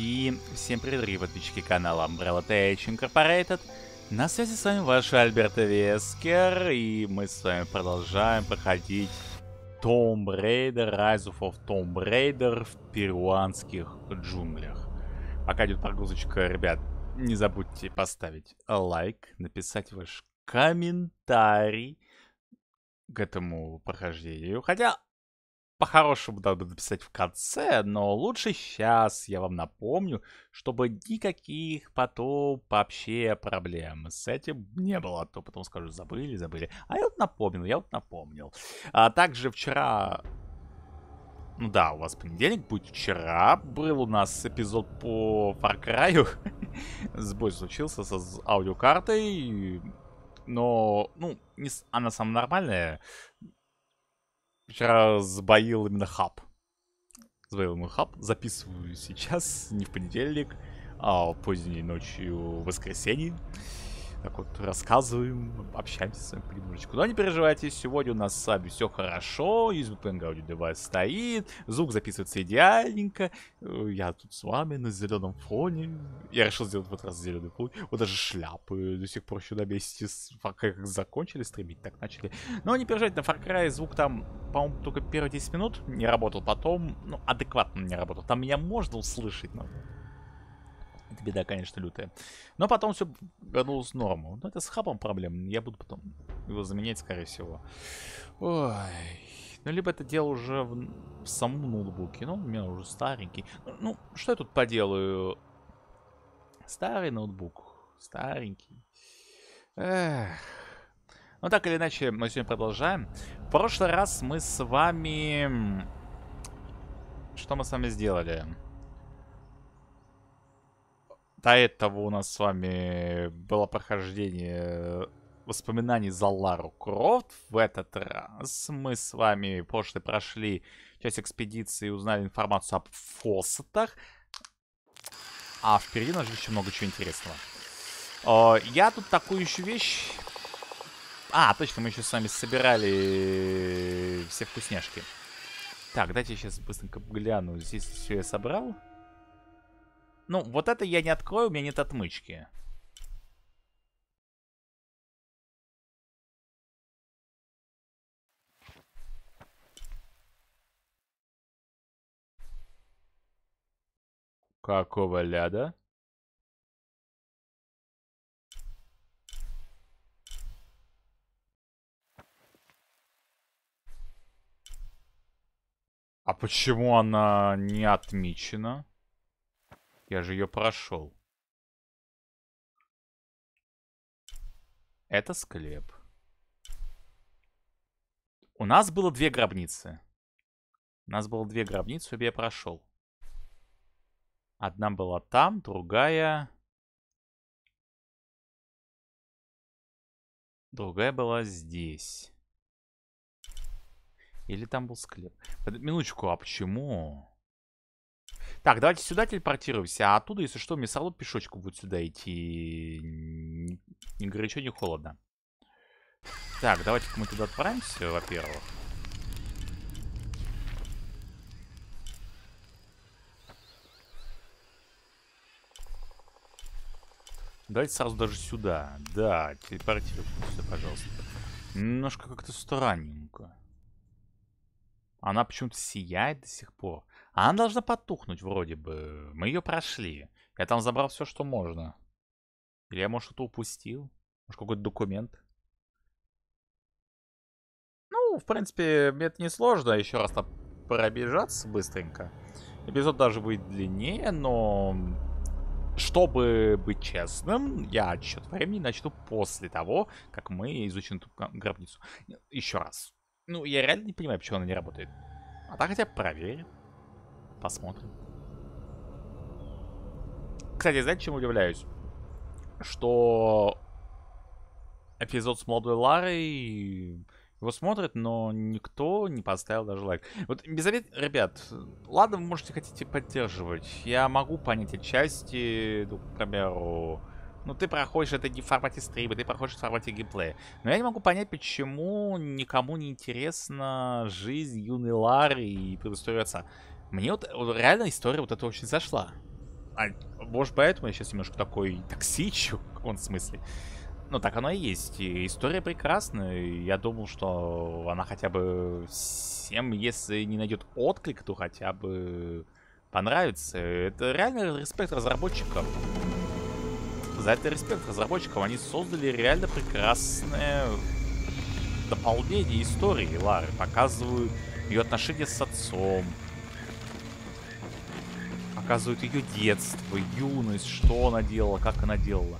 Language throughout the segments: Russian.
И всем привет, подписчики канала Umbrella Tech Incorporated. На связи с вами ваш Альберт Вескер, и мы с вами продолжаем проходить Tomb Raider, Rise of Tomb Raider в перуанских джунглях. Пока идет прогрузочка, ребят, не забудьте поставить лайк, написать ваш комментарий к этому прохождению. Хотя по-хорошему надо написать в конце, но лучше сейчас я вам напомню, чтобы никаких потом вообще проблем с этим не было. А то потом скажу, забыли, забыли. А я вот напомнил, я вот напомнил. А также вчера... Ну да, у вас понедельник будет. Вчера был у нас эпизод по Far Cry. Сбой случился с аудиокартой. Но, ну, не, она самая нормальная. Вчера сбоил именно хаб. Сбоил именно хаб. Записываю сейчас, не в понедельник, а поздней ночью в воскресенье. Так вот, рассказываем, общаемся с вами понемножечку. Но не переживайте, сегодня у нас с вами все хорошо. USBPN Audio девайс стоит, звук записывается идеальненько. Я тут с вами на зеленом фоне. Я решил сделать в этот раз зеленый фон. Вот даже шляпы до сих пор еще на месте. Как закончили стримить, так начали. Но не переживайте, на Far Cry звук там, по-моему, только первые 10 минут не работал. Потом, ну, адекватно не работал. Там меня можно услышать, но это беда, конечно, лютая. Но потом все вернулось в норму. Но это с хабом проблем. Я буду потом его заменять, скорее всего. Ой. Ну, либо это дело уже в, в самом ноутбуке. Ну, у меня уже старенький. Ну, что я тут поделаю? Старый ноутбук. Старенький. Эх. Ну, так или иначе, мы сегодня продолжаем. В прошлый раз мы с вами... Что мы с вами сделали? До этого у нас с вами было прохождение воспоминаний за Лару Крофт. В этот раз мы с вами прошлый прошли часть экспедиции узнали информацию об фоссетах. А впереди нас еще много чего интересного. О, я тут такую еще вещь... А, точно, мы еще с вами собирали все вкусняшки. Так, дайте я сейчас быстренько гляну. Здесь все я собрал. Ну, вот это я не открою, у меня нет отмычки. Какого ляда? А почему она не отмечена? Я же ее прошел. Это склеп. У нас было две гробницы. У нас было две гробницы, обе я прошел. Одна была там, другая... Другая была здесь. Или там был склеп. Минуточку, а почему? Так, давайте сюда телепортируемся, а оттуда, если что, мясолоб пешочку будет сюда идти. Ни горячо, ни холодно. Так, давайте-ка мы туда отправимся, во-первых. Давайте сразу даже сюда. Да, телепортируйте сюда, пожалуйста. Немножко как-то странненько. Она почему-то сияет до сих пор. А она должна потухнуть вроде бы. Мы ее прошли. Я там забрал все, что можно. Или я, может, что-то упустил? Может, какой-то документ? Ну, в принципе, это не сложно. Еще раз там пробежаться быстренько. Эпизод даже будет длиннее, но... Чтобы быть честным, я отсчет времени начну после того, как мы изучим эту гробницу. Еще раз. Ну, я реально не понимаю, почему она не работает. А так хотя бы проверим. Посмотрим. Кстати, знаете, чем удивляюсь? Что эпизод с молодой Ларой его смотрят, но никто не поставил даже лайк. Вот без обид, ребят, ладно, вы можете хотите поддерживать. Я могу понять отчасти, ну, к примеру, ну ты проходишь это не в формате стрима, ты проходишь в формате геймплея. Но я не могу понять, почему никому не интересна жизнь юной Лары и предыстория отца. Мне вот, вот реально история вот эта очень зашла. А, может, поэтому я сейчас немножко такой токсичу, в каком смысле. Ну, так оно и есть. И история прекрасная. Я думал, что она хотя бы всем, если не найдет отклик, то хотя бы понравится. Это реально респект разработчикам. За это респект разработчикам. Они создали реально прекрасное дополнение истории Лары. Показывают ее отношения с отцом. Показывают ее детство, юность, что она делала, как она делала.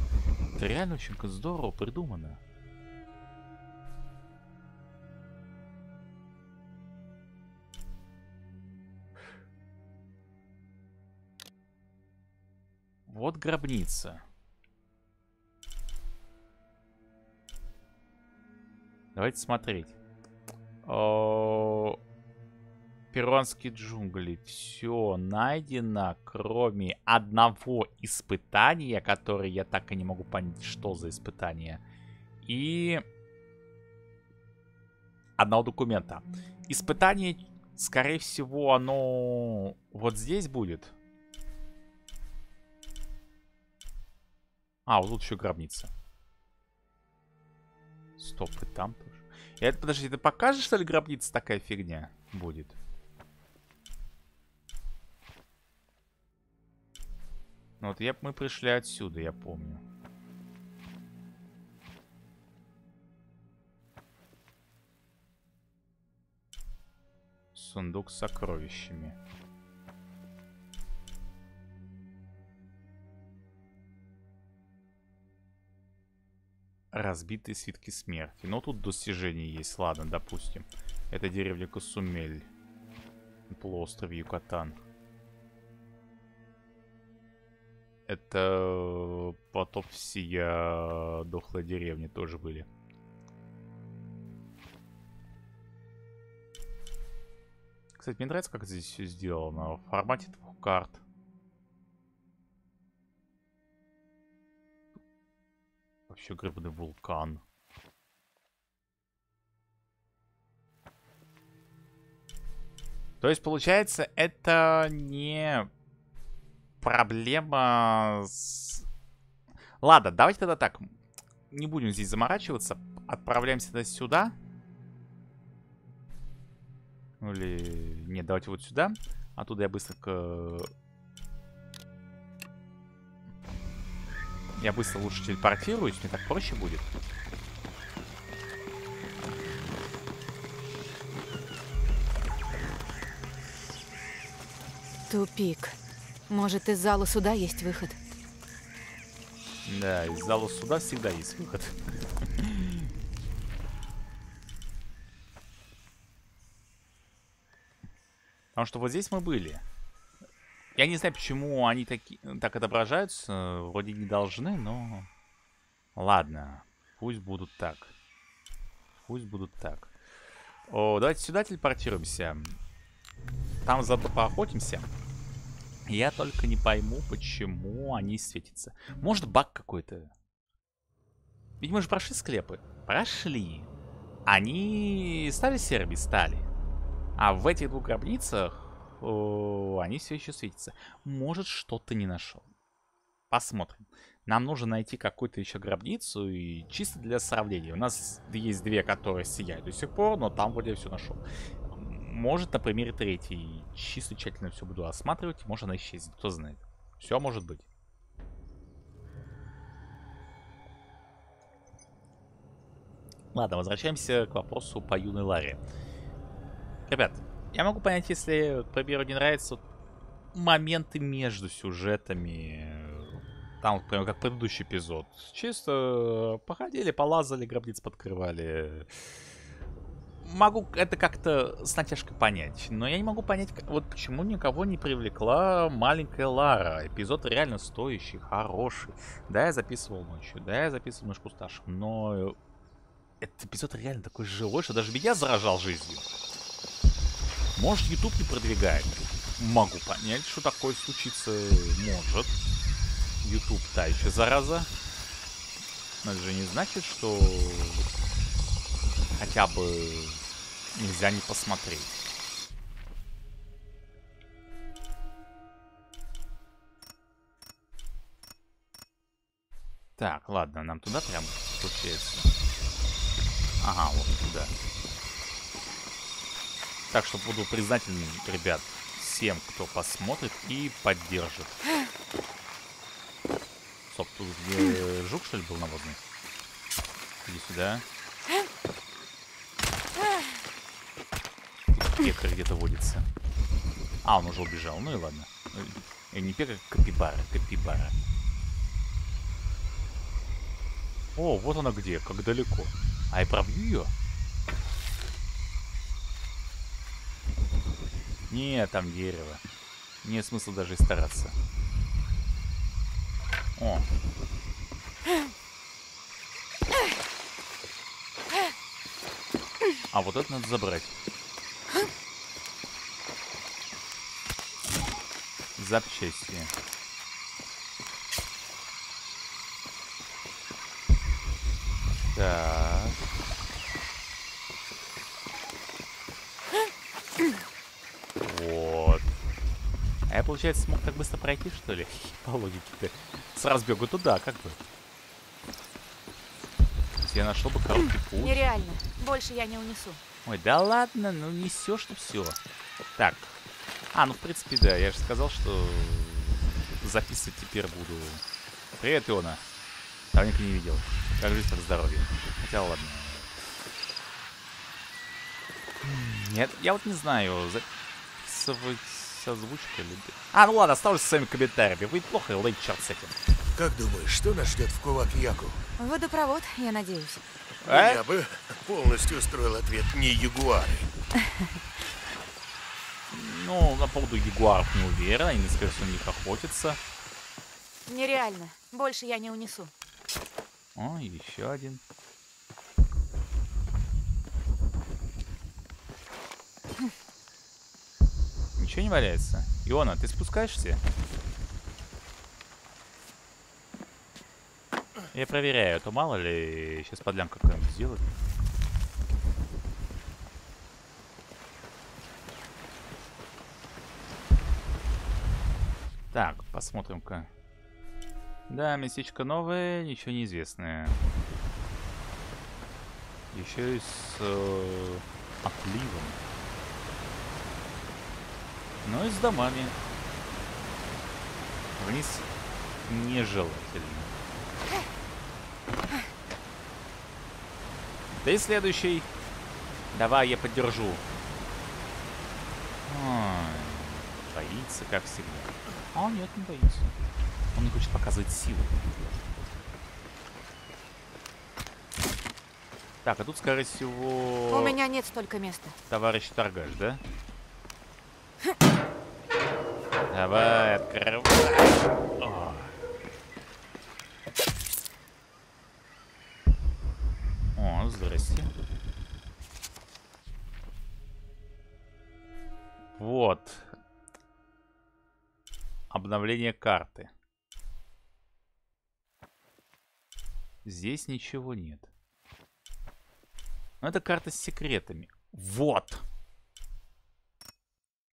Это реально очень здорово придумано. Вот гробница. Давайте смотреть. О, перуанские джунгли. Все найдено, кроме одного испытания, которое я так и не могу понять, что за испытание. И одного документа. Испытание, скорее всего, оно вот здесь будет. А, вот тут еще гробница. Стоп, и там тоже. И это, подожди, ты покажешь, что ли, гробница такая фигня будет? Ну вот я, мы пришли отсюда, я помню. Сундук с сокровищами. Разбитые свитки смерти. Но тут достижения есть, ладно, допустим. Это деревня Косумель. Полуостров Юкатан. Это потоп всея дохлой деревни тоже были. Кстати, мне нравится, как здесь все сделано. В формате двух карт. Вообще гребаный вулкан. То есть, получается, это не проблема с... Ладно, давайте тогда так. Не будем здесь заморачиваться. Отправляемся тогда сюда. Ну или... Нет, давайте вот сюда. Оттуда я быстро к... Я быстро лучше телепортируюсь, мне так проще будет. Тупик. Может, из зала суда есть выход? Да, из зала суда всегда есть выход. Потому что вот здесь мы были. Я не знаю, почему они таки, так отображаются. Вроде не должны, но... Ладно. Пусть будут так. Пусть будут так. О, давайте сюда телепортируемся. Там зато поохотимся. Я только не пойму, почему они светятся. Может, баг какой-то. Ведь мы же прошли склепы. Прошли. Они стали серыми? Стали. А в этих двух гробницах о, они все еще светятся. Может, что-то не нашел. Посмотрим. Нам нужно найти какую-то еще гробницу и чисто для сравнения. У нас есть две, которые сияют до сих пор, но там вроде все нашел. Может, на примере третьей. Чисто тщательно все буду осматривать. Может, она исчезнет. Кто знает. Все может быть. Ладно, возвращаемся к вопросу по юной Ларе. Ребят, я могу понять, если, к примеру, не нравятся моменты между сюжетами. Там, прям как предыдущий эпизод. Чисто походили, полазали, гробниц подкрывали могу это как-то с натяжкой понять, но я не могу понять, вот почему никого не привлекла маленькая Лара. Эпизод реально стоящий, хороший. Да, я записывал ночью, да, я записывал наш пусташ, но этот эпизод реально такой живой, что даже меня заражал жизнью. Может, YouTube не продвигает. Могу понять, что такое случится может. YouTube та еще зараза. Но это же не значит, что хотя бы нельзя не посмотреть. Так, ладно, нам туда прям получается. Ага, вот туда. Так что буду признателен, ребят, всем, кто посмотрит и поддержит. Стоп, тут где жук, что ли, был навозный? Иди сюда. Тут пекарь где-то водится. А, он уже убежал. Ну и ладно. Э, не пекарь, а капибара. Капибара. О, вот она где, как далеко. А я пробью ее? Нет, там дерево. Нет смысла даже и стараться. О. А вот это надо забрать. Запчасти. Так. Вот. А я, получается, смог так быстро пройти, что ли? По логике-то. Сразу бегу туда, как бы. Я нашел бы короткий путь. Нереально. Больше я не унесу. Ой, да ладно, ну несешь ты все. Так. А, ну в принципе, да, я же сказал, что записывать теперь буду. Привет, Иона. Давненько не видел. Как жизнь, как здоровье. Хотя ладно. Нет, я вот не знаю, записывать озвучка или... А, ну ладно, оставлю своими комментариями. Вы плохо, и черт с этим. Как думаешь, что нас ждет в Кувак-Яку? Водопровод, я надеюсь. А? Я бы полностью устроил ответ не ягуары. Ну, на поводу ягуаров не уверен, они, скорее всего, на них охотятся. Нереально. Больше я не унесу. О, еще один. Ничего не валяется? Иона, ты спускаешься? Я проверяю, а то мало ли сейчас подлянка какая-нибудь сделает. Так, посмотрим-ка. Да, местечко новое, ничего неизвестное. Еще и с э, отливом. Ну и с домами. Вниз нежелательно. Ты следующий. Давай, я поддержу. Ой, боится, как всегда. А, нет, не боится. Он не хочет показывать силу. Так, а тут, скорее всего... У меня нет столько места. Товарищ торгаш, да? Давай, открывай. Обновление карты. Здесь ничего нет. Но это карта с секретами. Вот.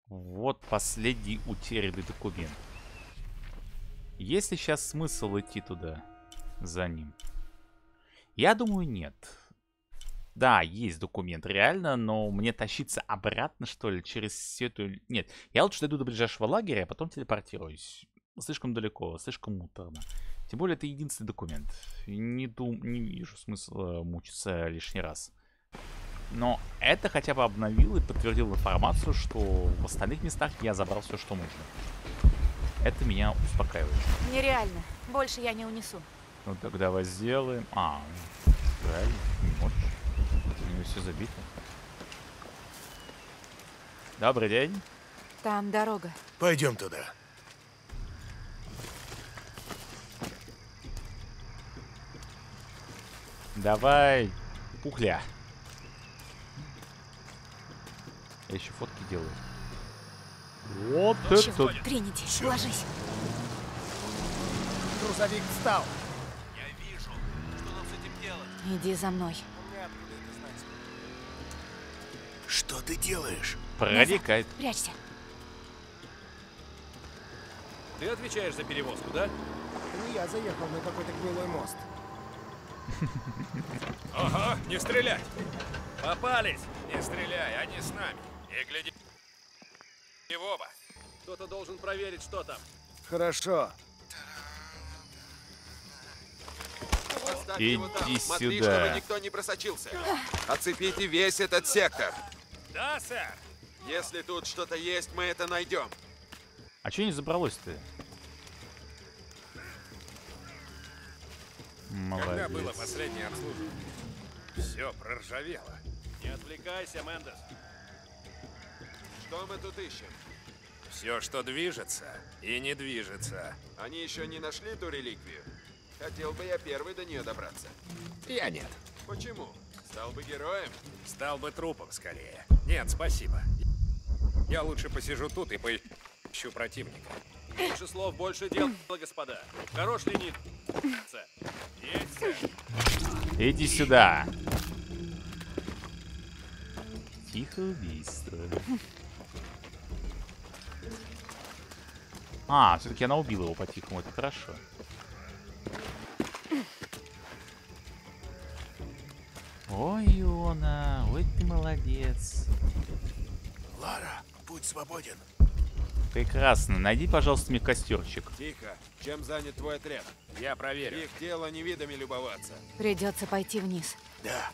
Вот последний утерянный документ. Есть ли сейчас смысл идти туда за ним? Я думаю, нет. Да, есть документ, реально, но мне тащиться обратно, что ли, через всю эту... Нет, я лучше дойду до ближайшего лагеря, а потом телепортируюсь. Слишком далеко, слишком муторно. Тем более, это единственный документ. Не, дум... не вижу смысла мучиться лишний раз. Но это хотя бы обновил и подтвердил информацию, что в остальных местах я забрал все, что нужно. Это меня успокаивает. Нереально. Больше я не унесу. Ну так давай сделаем. А, правильно, не можешь. У него все забито. Добрый день. Там дорога. Пойдем туда. Давай, пухля. Я еще фотки делаю. Вот Чего? это... Тринити, ложись. Грузовик встал. Я вижу. Что нам с этим делать? Иди за мной. Мне откуда это знать? Что ты делаешь? Проникает. Прячься. Ты отвечаешь за перевозку, да? я заехал на какой-то гнилой мост. Ага, не стрелять! Попались! Не стреляй, они с нами. И гляди... И в оба. Кто-то должен проверить, что там. Хорошо. Оставьте его там. Иди Смотри, сюда. чтобы никто не просочился. Оцепите весь этот сектор. Да, сэр! Если тут что-то есть, мы это найдем. А чё не забралось-то? Когда было последнее обслуживание? Все проржавело. Не отвлекайся, Мендес. Что мы тут ищем? Все, что движется и не движется. Они еще не нашли ту реликвию? Хотел бы я первый до нее добраться. Я нет. Почему? Стал бы героем? Стал бы трупом скорее. Нет, спасибо. Я лучше посижу тут и поищу противника. Меньше слов, больше дел, господа. Хорош. Есть, сэр. Иди сюда. Тихо убийство. А, все-таки она убила его по-тихому, это хорошо. Ой, Иона, ой ты молодец. Лара, путь свободен. Прекрасно. Найди, пожалуйста, мне костерчик. Тихо. Чем занят твой отряд? Я проверю. Их дело не видами любоваться. Придется пойти вниз. Да,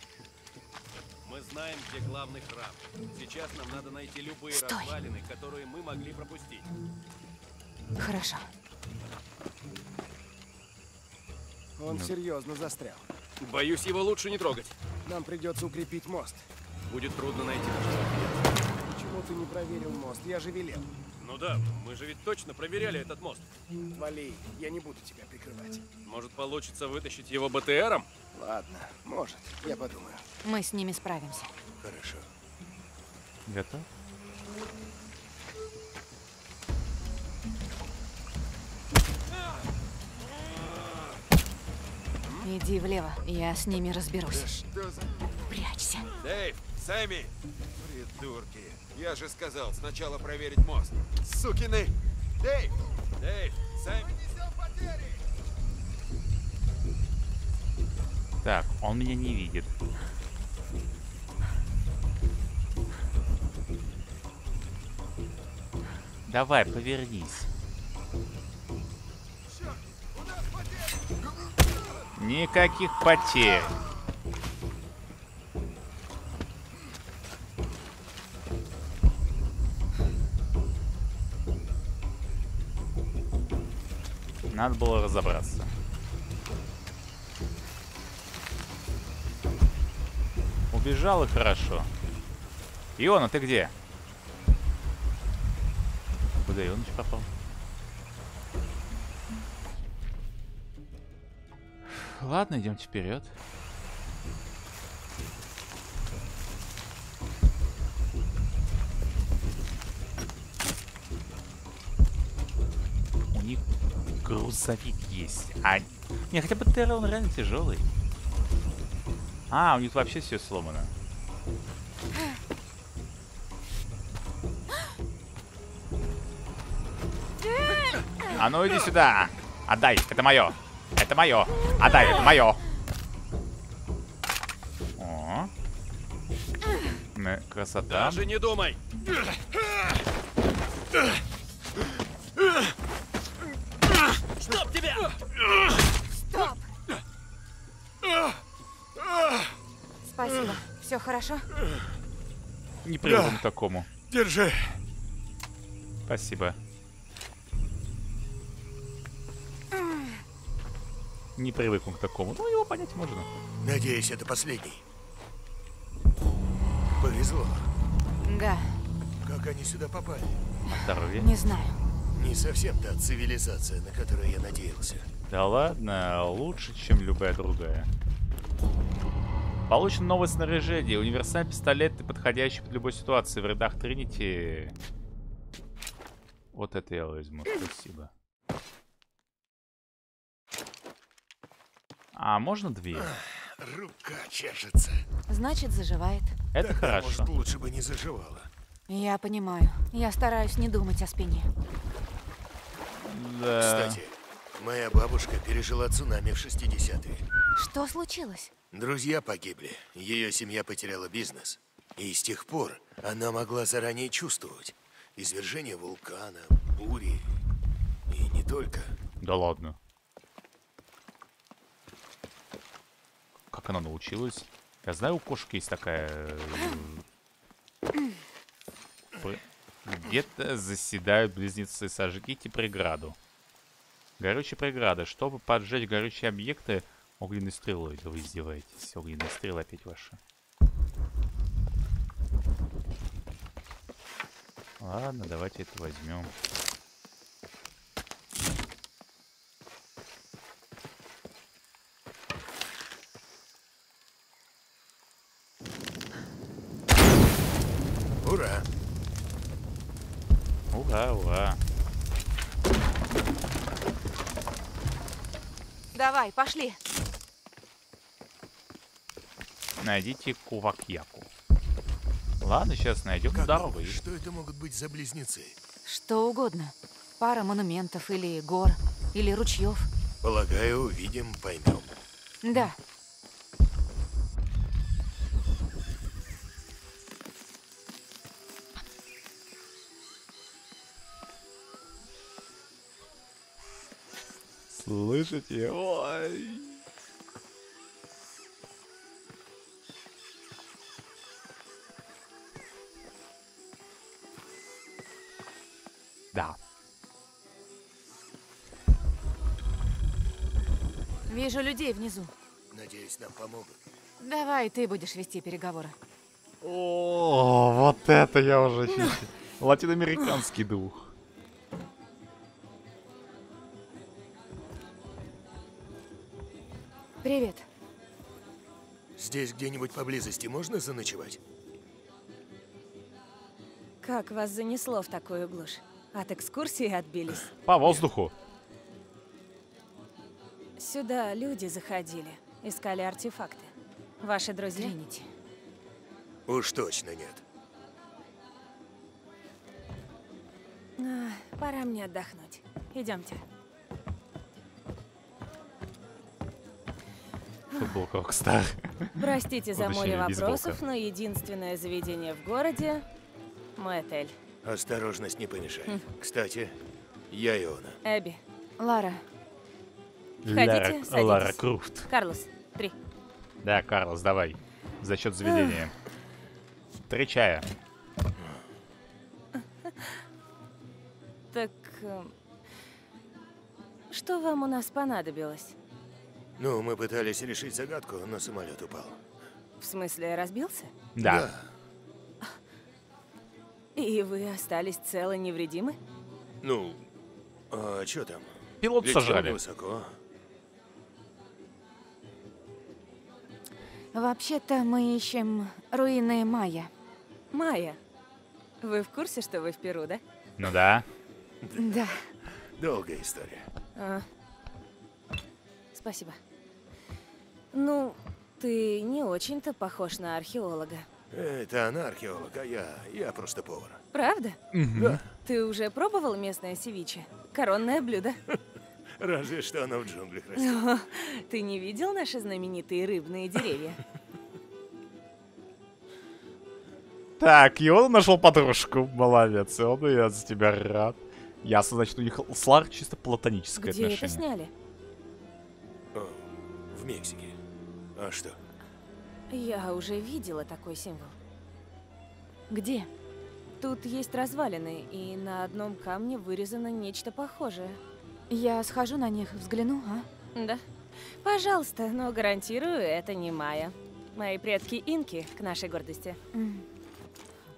Мы знаем, где главный храм. Сейчас нам надо найти любые Стой. развалины, которые мы могли пропустить. Хорошо. Он серьезно застрял. Боюсь, его лучше не трогать. Нам придется укрепить мост. Будет трудно найти наш. Почему ты не проверил мост? Я же велел. Ну да, мы же ведь точно проверяли этот мост. Вали, я не буду тебя прикрывать. Может, получится вытащить его БТРом? Ладно, может, я подумаю. Мы с ними справимся. хорошо. Готов? Иди влево, я с ними разберусь. Что за... Прячься. Дэйв, Сэмми! Придурки. Я же сказал, сначала проверить мост. Сукины! Дэйв! Дэйв! Сэмми! Так, он меня не видит. Давай, повернись. Никаких потерь. Надо было разобраться. Убежал и хорошо. Иона, ты где? Куда Ионыч попал? Ладно, идемте вперед. У них грузовик есть. А... Не, хотя бы Терра, он реально тяжелый. А, у них вообще все сломано. А ну иди сюда. Отдай, это мое. Это мое. Отдай, это мое. О. М, Красота. Даже не думай! Стоп тебя! Стоп! Спасибо. Все хорошо? Не привыкну к такому. Держи. Спасибо. Не привыкну к такому. Ну, его понять можно. Надеюсь, это последний. Повезло. Да, Как они сюда попали? Здоровье. не знаю. Не совсем та цивилизация, на которую я надеялся. Да ладно, лучше, чем любая другая. Получено новое снаряжение. Универсальный пистолет, подходящий под любой ситуации в рядах Тринити. Вот это я возьму, спасибо. А можно две? Рука чешется. Значит, заживает. Это Тогда, хорошо. может, лучше бы не заживала. Я понимаю. Я стараюсь не думать о спине. Да. Кстати, Моя бабушка пережила цунами в 60-е. Что случилось? Друзья погибли, ее семья потеряла бизнес. И с тех пор она могла заранее чувствовать извержение вулкана, бури и не только. Да ладно. Как она научилась? Я знаю, у кошек есть такая... э, Где-то заседают близнецы. Сожгите преграду. Горючая преграда. Чтобы поджечь горючие объекты огненной стрелой. Да вы издеваетесь. Огненные стрелы опять ваши. Ладно, давайте это возьмем. Ура. Давай, пошли. Найдите Кувакьяку. Ладно, сейчас найдем Как дорогу. думаешь, что это могут быть за близнецы? Что угодно. Пара монументов или гор, или ручьев. Полагаю, увидим, поймем. Да. Слышите? Ой. Да. Вижу людей внизу. Надеюсь, нам помогут. Давай, ты будешь вести переговоры. О, вот это я уже чувствую. Латиноамериканский дух. Где-нибудь поблизости можно заночевать? Как вас занесло в такую глушь? От экскурсии отбились. По воздуху. Сюда люди заходили, искали артефакты. Ваши друзья? Тринити. Уж точно нет. А, пора мне отдохнуть. Идемте. Футболка Rockstar. Простите за море вопросов, но единственное заведение в городе – мой отель. Осторожность не помешает. Кстати, я Иона. Эбби. Лара, Входите, Лара. Лара Крофт. Карлос, три. Да, Карлос, давай. За счет заведения. Три чая. Так, эм, что вам у нас понадобилось? Ну, мы пытались решить загадку, но самолет упал. В смысле, разбился? Да. И вы остались целы невредимы? Ну, а что там? Пилот Летел сожрали. высоко. вообще-то мы ищем руины Майя. Майя, вы в курсе, что вы в Перу, да? Ну да. Да. Долгая история. А. Спасибо. Ну, ты не очень-то похож на археолога. Это она археолог, а я, я просто повар. Правда? Да. Ты уже пробовал местное севиче? Коронное блюдо. Разве что оно в джунглях растет. Ты не видел наши знаменитые рыбные деревья? Так, и он нашел подружку. Молодец. И он и я за тебя рад. Ясно, значит, у них с Лар чисто платоническое Где это отношение. сняли? О, в Мексике. А что? Я уже видела такой символ. Где? Тут есть развалины, и на одном камне вырезано нечто похожее. Я схожу на них, взгляну, а? Да. Пожалуйста, но гарантирую, это не Майя. Мои предки инки, к нашей гордости. М.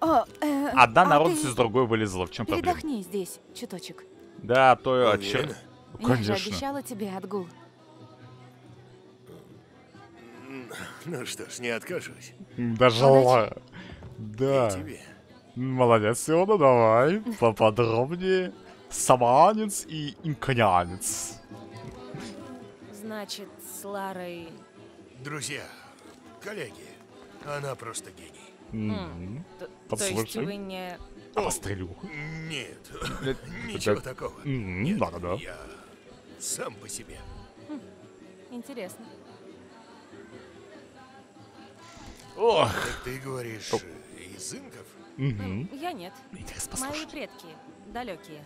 О, э, Одна а народность ты из другой вылезла. В чем проблема? Передохни здесь, чуточек. Да, то и Уверена? отчер... Я же Конечно. обещала тебе отгул. Ну что ж, не откажусь. Даже. Лара. Да. И тебе. Молодец, Иона, давай. Поподробнее. Саманец и инконянец. Значит, с Ларой... Друзья, коллеги, она просто гений. М, Т- То есть вы не... Пострелю. Нет, Э, ничего такого. Да-да-да. Я... сам по себе. Интересно. Ох. Так ты говоришь, э, из инков? Мгм. Я нет. Мои предки далекие.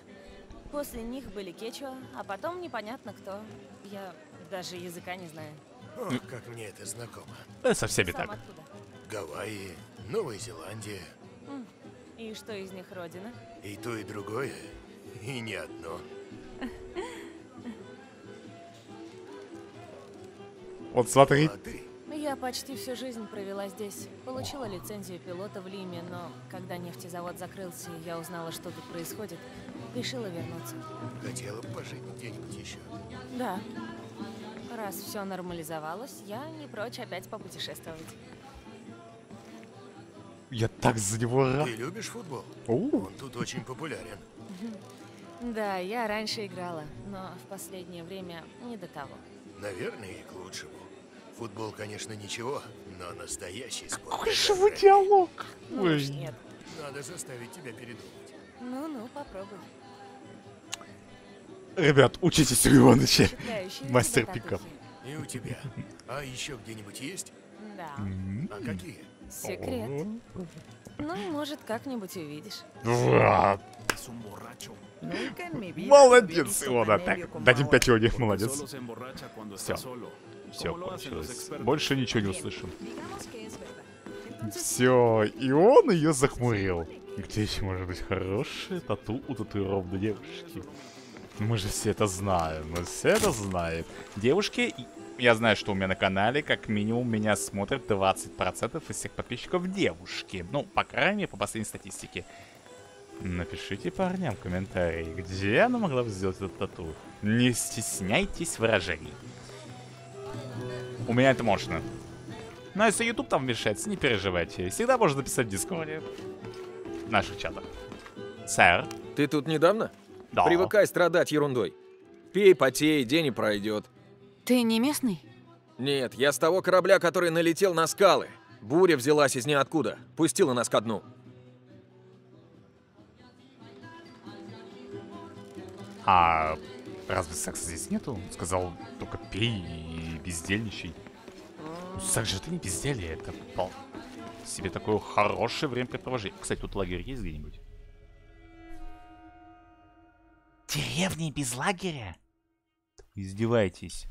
После них были кечуа, а потом непонятно кто. Я даже языка не знаю. Ох, как мне это знакомо. Да, со всеми Сам так. откуда? Гавайи, Новая Зеландия. И что из них родина? И то, и другое. И не одно. Вот смотри. А ты? Я почти всю жизнь провела здесь. Получила лицензию пилота в Лиме, но когда нефтезавод закрылся и я узнала, что тут происходит, решила вернуться. Хотела бы пожить где-нибудь еще. Да. Раз все нормализовалось, я не прочь опять попутешествовать. Я так за него рад. Ты любишь футбол? Оу. Он тут очень популярен. Да, я раньше играла, но в последнее время не до того. Наверное, и к лучшему. Футбол, конечно, ничего, но настоящий спорт. Какой живой рэп. диалог. Ну Ой. нет. Надо заставить тебя передумать. Ну-ну, попробуй. Ребят, учитесь у Иваныча. Впечатляющие у Мастер татухи. И у тебя. А еще где-нибудь есть? Да, А какие? секрет. Ну, может, как-нибудь увидишь. Молодец, Илона. Так, дадим ahora. 5 Ионе, молодец. Solo Все кончилось. Больше ничего не услышим. Все, и он ее захмурил. Где еще может быть хорошее тату у татуированной девушки? Мы же все это знаем, мы все это знаем. Девушки, я знаю, что у меня на канале как минимум меня смотрят 20% из всех подписчиков девушки. Ну, по крайней мере, по последней статистике. Напишите парням в комментарии, где она могла бы сделать этот тату. Не стесняйтесь выражений. У меня это можно. Но если YouTube там вмешается, не переживайте. Всегда можно написать в Дискорде. В наших чатах. Сэр. Ты тут недавно? Да. Привыкай страдать ерундой. Пей, потей, день и пройдет. Ты не местный? Нет, я с того корабля, который налетел на скалы. Буря взялась из ниоткуда, пустила нас ко дну. А разве секса здесь нету? Сказал, только пей и бездельничай. Ну, секс же это не безделье, это пол- себе такое хорошее времяпрепровождение. Кстати, тут лагерь есть где-нибудь? Деревни без лагеря? Издеваетесь.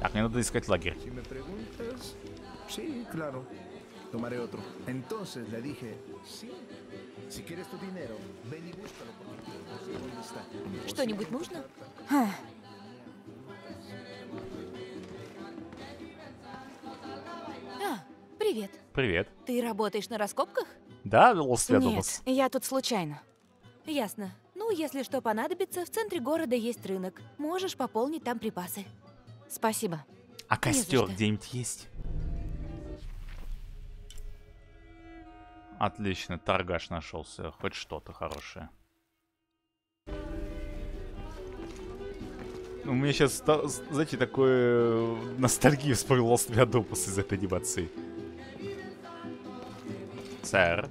Так, мне надо искать лагерь. Sí, claro. Tomaré otro. Entonces le dije, sí. Что-нибудь нужно? А, привет. Привет. Ты работаешь на раскопках? Да, Лос Нет, я тут случайно. Ясно. Ну, если что понадобится, в центре города есть рынок. Можешь пополнить там припасы. Спасибо. А костер где-нибудь есть? Отлично, торгаш нашелся. Хоть что-то хорошее. У меня сейчас, знаете, такое ностальгия вспомнил Lost Veadopus из этой анимации. Сэр,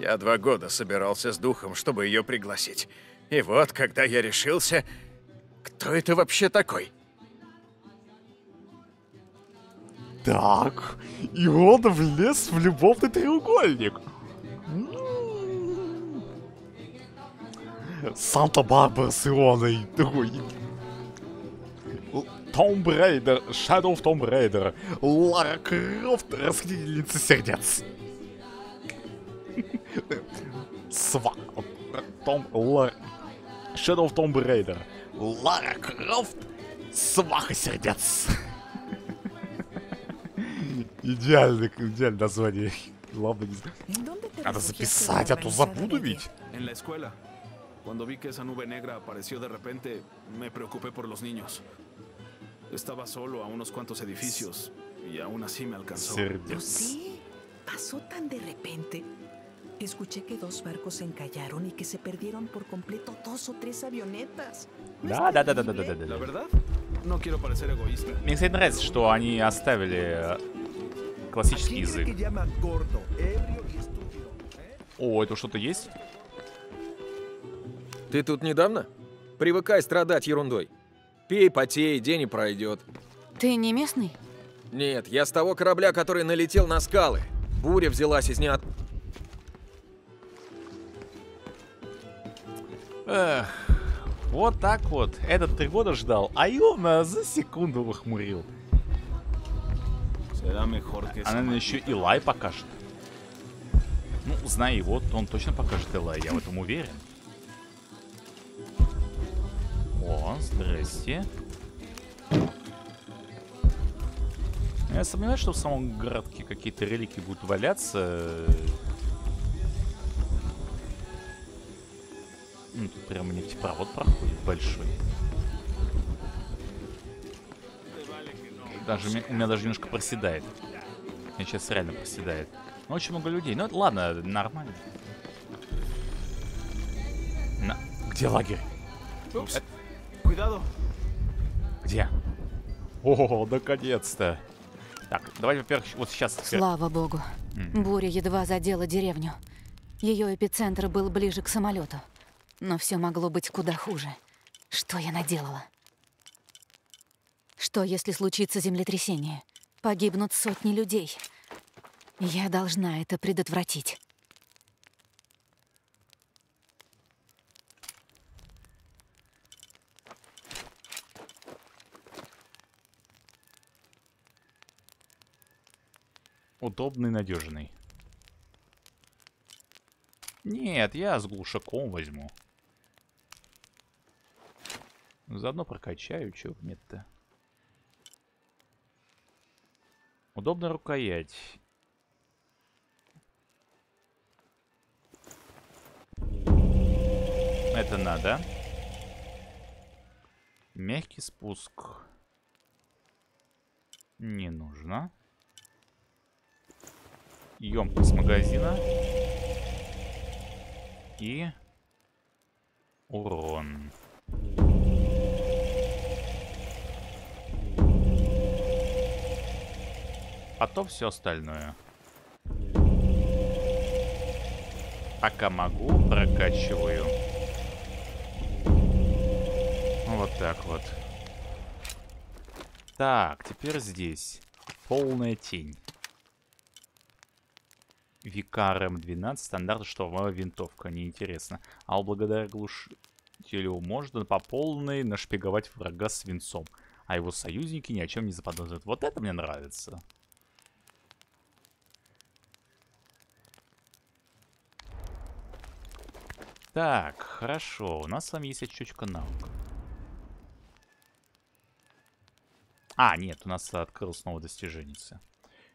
Я два года собирался с духом, чтобы ее пригласить. И вот, когда я решился, кто это вообще такой? Так, и он влез в любовный треугольник. Санта-Барбара с Ионой. Такой. Том Брейдер, Shadow Том Брейдер, Лара Крофт, Расхитительница сердец. Сва... Том... Лар... Shadow Том Брейдер, Лара Крофт, Сваха сердец. Идеальное, идеальное название. Ладно, не знаю. ¿en dónde te Надо refugiaste записать, de а то organizar забуду rebelión? ведь. En la escuela. Cuando vi que esa nube negra apareció de repente, me preocupé por los niños. Estaba solo a unos cuantos edificios y aún así me alcanzó. ¿Lo Сердец. sé? Pasó tan de repente. Escuché que dos barcos se encallaron y que se perdieron por completo dos o tres avionetas. ¿No es Да, да, да, да, да, да, terrible? да, La да. verdad, no quiero parecer egoísta. Мне, кстати, нравится, что они оставили э, ¿A классический язык. ¿Eh? О, это что-то есть? Ты тут недавно? Привыкай страдать ерундой. Пей, потей, день и пройдет. Ты не местный? Нет, я с того корабля, который налетел на скалы. Буря взялась из неот... Эх, вот так вот. Этот три года ждал, а Иона за секунду выхмурил. Será mejor que А, наверное, еще Илай покажет. Ну, зная его, то он точно покажет Илай, я в этом уверен. О, здрасте. Я сомневаюсь, что в самом городке какие-то реликвии будут валяться. Ну, тут прямо нефтепровод проходит большой. Даже у меня- даже немножко проседает. Меня сейчас реально проседает. Ну, очень много людей. Ну, это ладно, нормально. На... Где лагерь? Ups. Cuidado. Где? О, наконец-то. Так, давай, во-первых, вот сейчас... Слава богу. Буря едва задела деревню. Ее эпицентр был ближе к самолету. Но все могло быть куда хуже. Что я наделала? Что, если случится землетрясение? Погибнут сотни людей. Я должна это предотвратить. Удобный, надежный. Нет, я с глушаком возьму. Заодно прокачаю, чего нет-то. Удобная рукоять. Это надо. Мягкий спуск. Не нужно. Емкость магазина. И урон. Потом все остальное. Пока могу, прокачиваю. Вот так вот. Так, теперь здесь. Полная тень. Викар М12, стандарт штурмовая винтовка, неинтересно. А благодаря глушителю можно по полной нашпиговать врага свинцом. А его союзники ни о чем не заподозрят. Вот это мне нравится. Так, хорошо. У нас с вами есть очечка наук. А, нет, у нас открылось новое достижение.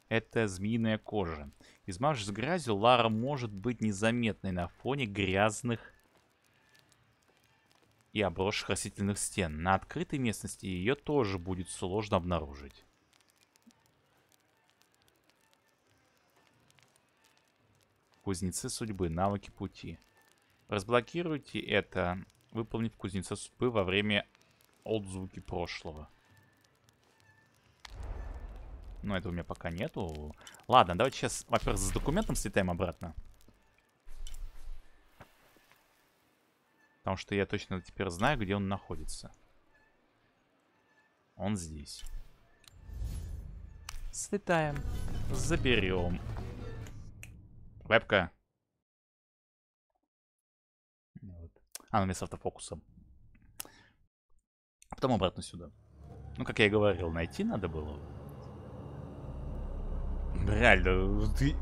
Это змеиная кожа. Измажешь грязью, Лара может быть незаметной на фоне грязных и обросших растительных стен. На открытой местности ее тоже будет сложно обнаружить. Кузнецы судьбы. Навыки пути. Разблокируйте это, выполнив кузнеца судьбы во время отзвуки прошлого. Но этого у меня пока нету. Ладно, давайте сейчас, во-первых, с документом слетаем обратно. Потому что я точно теперь знаю, где он находится. Он здесь. Слетаем. Заберем. Вебка. А, ну вместо автофокуса. Потом обратно сюда. Ну, как я и говорил, найти надо было. Реально, ты...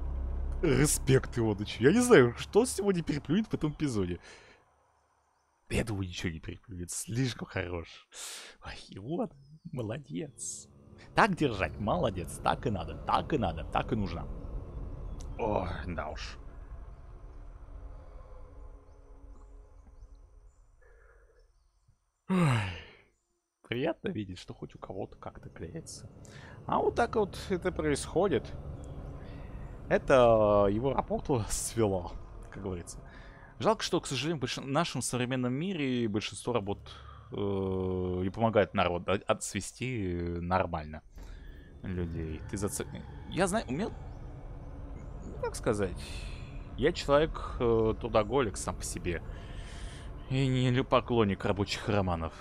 Респект дочь. Я не знаю, что сегодня переплюнет в этом эпизоде. Я думаю, ничего не переплюнет. Слишком хорош. Ой, вот, молодец. Так держать, молодец. Так и надо, так и надо, так и нужно. Ой, да уж. Приятно видеть, что хоть у кого-то как-то клеится. А вот так вот это происходит. Это его работу свело, как говорится. Жалко, что, к сожалению, в нашем современном мире большинство работ э, не помогает народу от- отсвести нормально людей. Ты зац... Я знаю, у меня... Как сказать? Я человек э, трудоголик сам по себе. И не поклонник рабочих романов.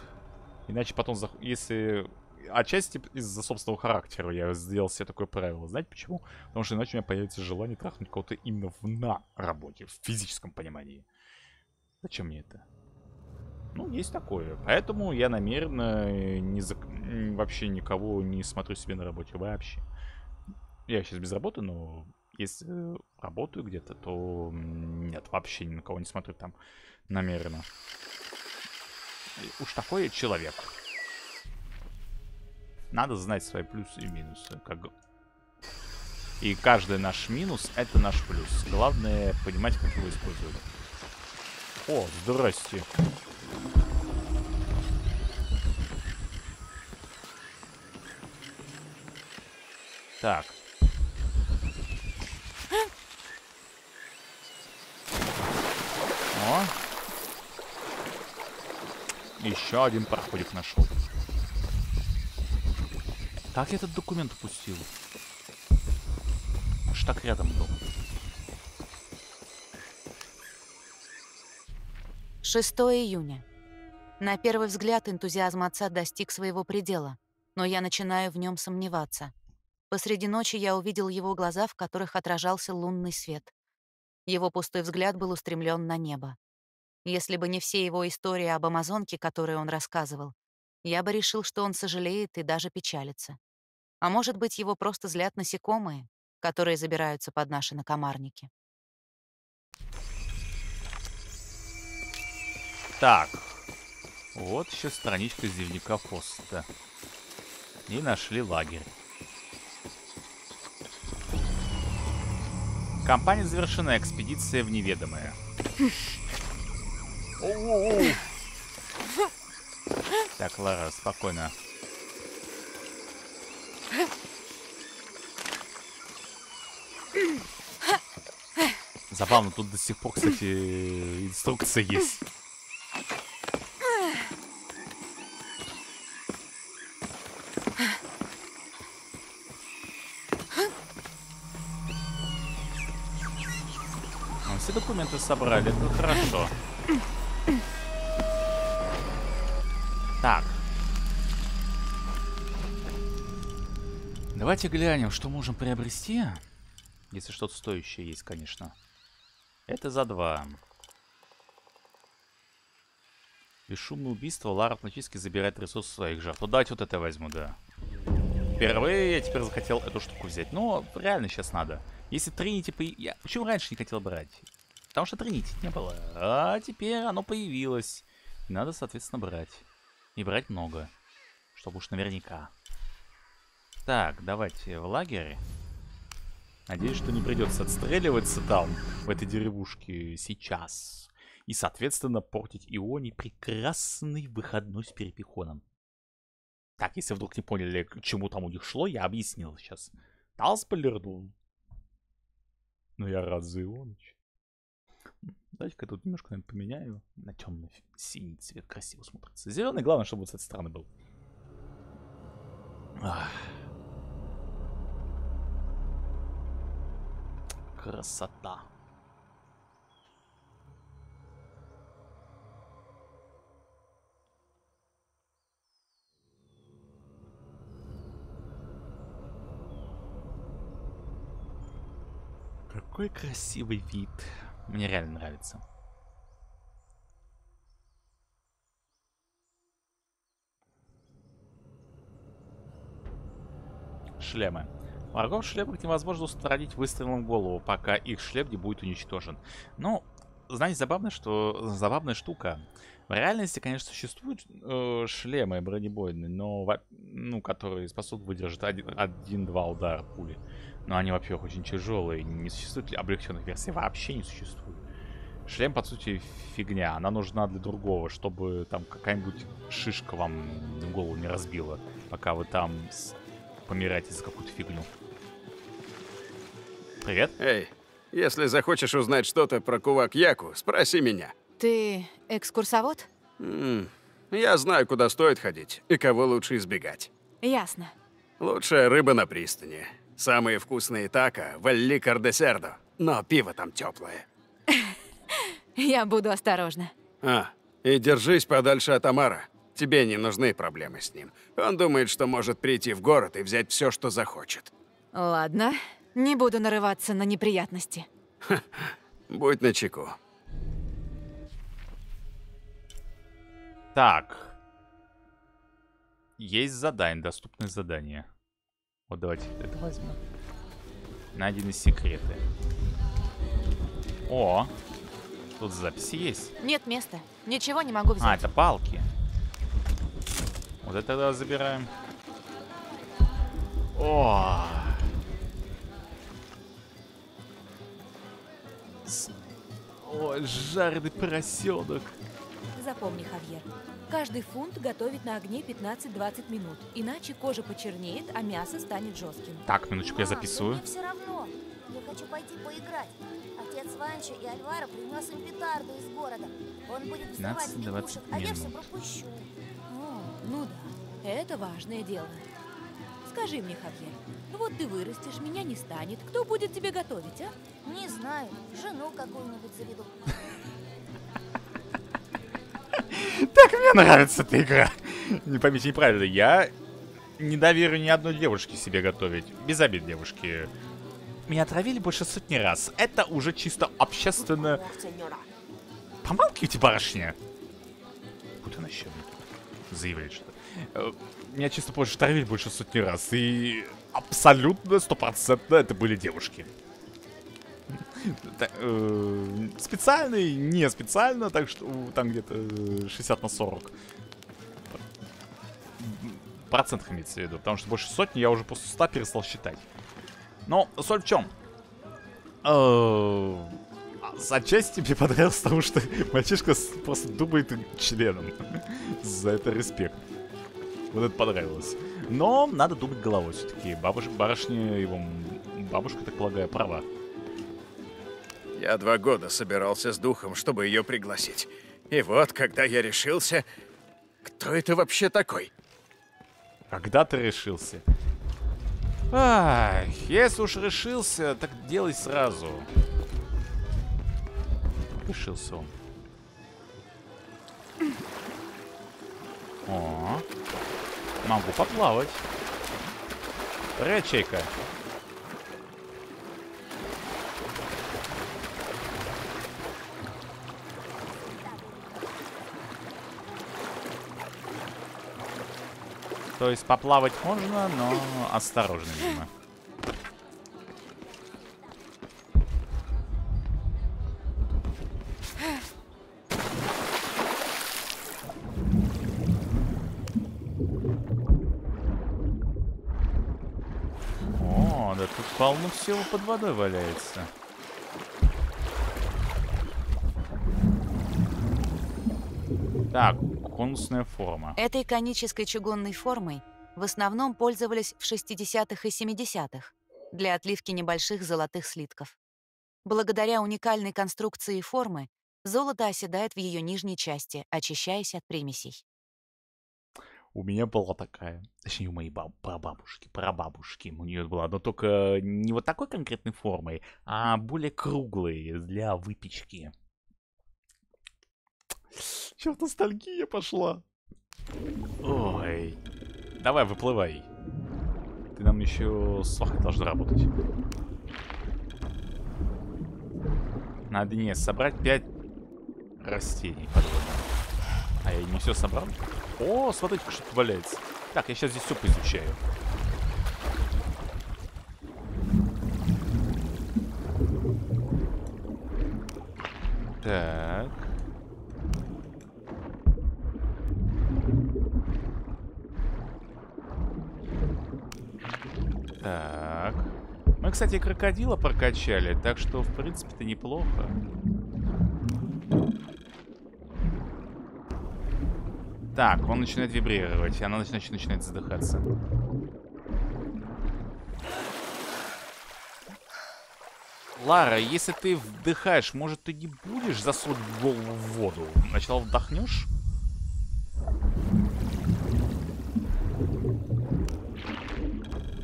Иначе потом, если... Отчасти из-за собственного характера я сделал себе такое правило. Знаете почему? Потому что иначе у меня появится желание трахнуть кого-то именно в на работе, в физическом понимании. Зачем мне это? Ну, есть такое. Поэтому я намеренно э, не зак- вообще никого не смотрю себе на работе вообще. Я сейчас без работы, но если работаю где-то, то нет, вообще ни на кого не смотрю там намеренно. И Уж такой человек. Надо знать свои плюсы и минусы. Как... И каждый наш минус — это наш плюс. Главное понимать, как его использовать. О, здрасте. Так. О. Еще один проходик нашел. Как я этот документ упустил? Аж так рядом был. 6 июня. На первый взгляд энтузиазм отца достиг своего предела, но я начинаю в нем сомневаться. Посреди ночи я увидел его глаза, в которых отражался лунный свет. Его пустой взгляд был устремлен на небо. Если бы не все его истории об Амазонке, которые он рассказывал, я бы решил, что он сожалеет и даже печалится. А может быть, его просто злят насекомые, которые забираются под наши накомарники. Так. Вот еще страничка из дневника Фоста. И нашли лагерь. Компания завершена, экспедиция в неведомое. Так, Лара, спокойно. Забавно, тут до сих пор, кстати, инструкция есть. Ну, все документы собрали, это хорошо. Так. Давайте глянем, что можем приобрести. Если что-то стоящее есть, конечно. Это за два. Бесшумное убийство. Лара автоматически забирает ресурсы своих жертв. Ну, давайте вот это возьму, да. Впервые я теперь захотел эту штуку взять. Но реально сейчас надо. Если Тринити по... Я почему раньше не хотел брать? Потому что Тринити не было. А теперь оно появилось. И надо, соответственно, брать. И брать много. Чтобы уж наверняка. Так, давайте в лагере. Надеюсь, что не придется отстреливаться там, в этой деревушке, сейчас. И, соответственно, портить Ионе прекрасный выходной с перепихоном. Так, если вдруг не поняли, к чему там у них шло, я объяснил сейчас. Дал спойлернул. Ну, я рад за Ионыч. Давайте-ка тут немножко, наверное, поменяю. На темно-синий цвет красиво смотрится. Зеленый, главное, чтобы вот с этой стороны был. Ах. Красота. Какой красивый вид. Мне реально нравится. Шлемы. Врагов в шлемах невозможно устранить выстрелом в голову, пока их шлем не будет уничтожен. Ну, знаете, забавно, что... Забавная штука. В реальности, конечно, существуют э, шлемы бронебойные, но, ну, которые способны выдержать один- один-два удара пули. Но они, во-первых, очень тяжелые. Не существует ли облегченных версий? Вообще не существует. Шлем, по сути, фигня. Она нужна для другого, чтобы там какая-нибудь шишка вам в голову не разбила, пока вы там с- помираете за какую-то фигню. Привет. Эй, если захочешь узнать что-то про кувак Яку, спроси меня. Ты экскурсовод? М, Я знаю, куда стоит ходить и кого лучше избегать. Ясно. Лучшая рыба на пристани. Самые вкусные тако в Элли Кардесердо. Но пиво там теплое. Я буду осторожна. А, И держись подальше от Амара. Тебе не нужны проблемы с ним. Он думает, что может прийти в город и взять все, что захочет. Ладно, не буду нарываться на неприятности. Будь начеку. Так. Есть задание, доступное задание. Вот давайте это возьмем. Найдены секреты. О, тут записи есть. Нет места. Ничего не могу взять. А, это палки. Вот это тогда забираем. О! С- Ой, жареный поросенок. Запомни, Хавьер, каждый фунт готовить на огне 15-20 минут, иначе кожа почернеет, а мясо станет жестким. Так, минуточку, я Мам, записываю. Мне все равно. Я хочу пойти поиграть. Отец Ванча и Альвара принес им петарду из города. Он будет взрывать 15-20 лягушек, а я все пропущу. О, ну да, это важное дело. Скажи мне, Хавьер, вот ты вырастешь, меня не станет, кто будет тебе готовить, а? Не знаю, жену какую-нибудь заведу. Так мне нравится эта игра. Не поймите неправильно, я не доверю ни одной девушке себе готовить. Без обид, девушки. Меня отравили больше сотни раз. Это уже чисто общественно... Помалкивайте, барышня. Вот она еще заявляет что Э, Меня чисто больше травили больше сотни раз. И абсолютно, стопроцентно это были девушки. Э, Специально и не специально, так что э, там где-то э, 60 на 40. Процентах имеется в виду, потому что больше сотни я уже после 100 перестал считать. Но соль в чем? Э, Отчасти мне понравилось, потому что мальчишка просто думает членом. За это респект. Вот это понравилось. Но надо думать головой все-таки. Бабуш... Барышня его... Бабушка, так полагаю, права. Я два года собирался с духом, чтобы ее пригласить. И вот, когда я решился... Кто это вообще такой? Когда ты решился? Ай, если уж решился, так делай сразу. Решился он. О, могу поплавать. Привет, чайка. То есть поплавать можно, но осторожно, видимо. О, да тут полно всего под водой валяется. Так, конусная форма. Этой конической чугунной формой в основном пользовались в 60-х и 70-х для отливки небольших золотых слитков. Благодаря уникальной конструкции формы золото оседает в ее нижней части, очищаясь от примесей. У меня была такая. Точнее, у моей баб прабабушки, прабабушки. У нее была, но только не вот такой конкретной формой, а более круглой для выпечки. Чё ностальгия пошла? Ой. Давай, выплывай. Ты нам еще с Вахой должна работать. На дне собрать 5 растений подводных. А я не все собрал? О, смотрите, что тут валяется. Так, я сейчас здесь все поизучаю. Так. Мы, кстати, крокодила прокачали, так что, в принципе-то, неплохо. Так, он начинает вибрировать, и она начинает, начинает задыхаться. Лара, если ты вдыхаешь, может, ты не будешь засунуть голову в воду? Сначала вдохнешь?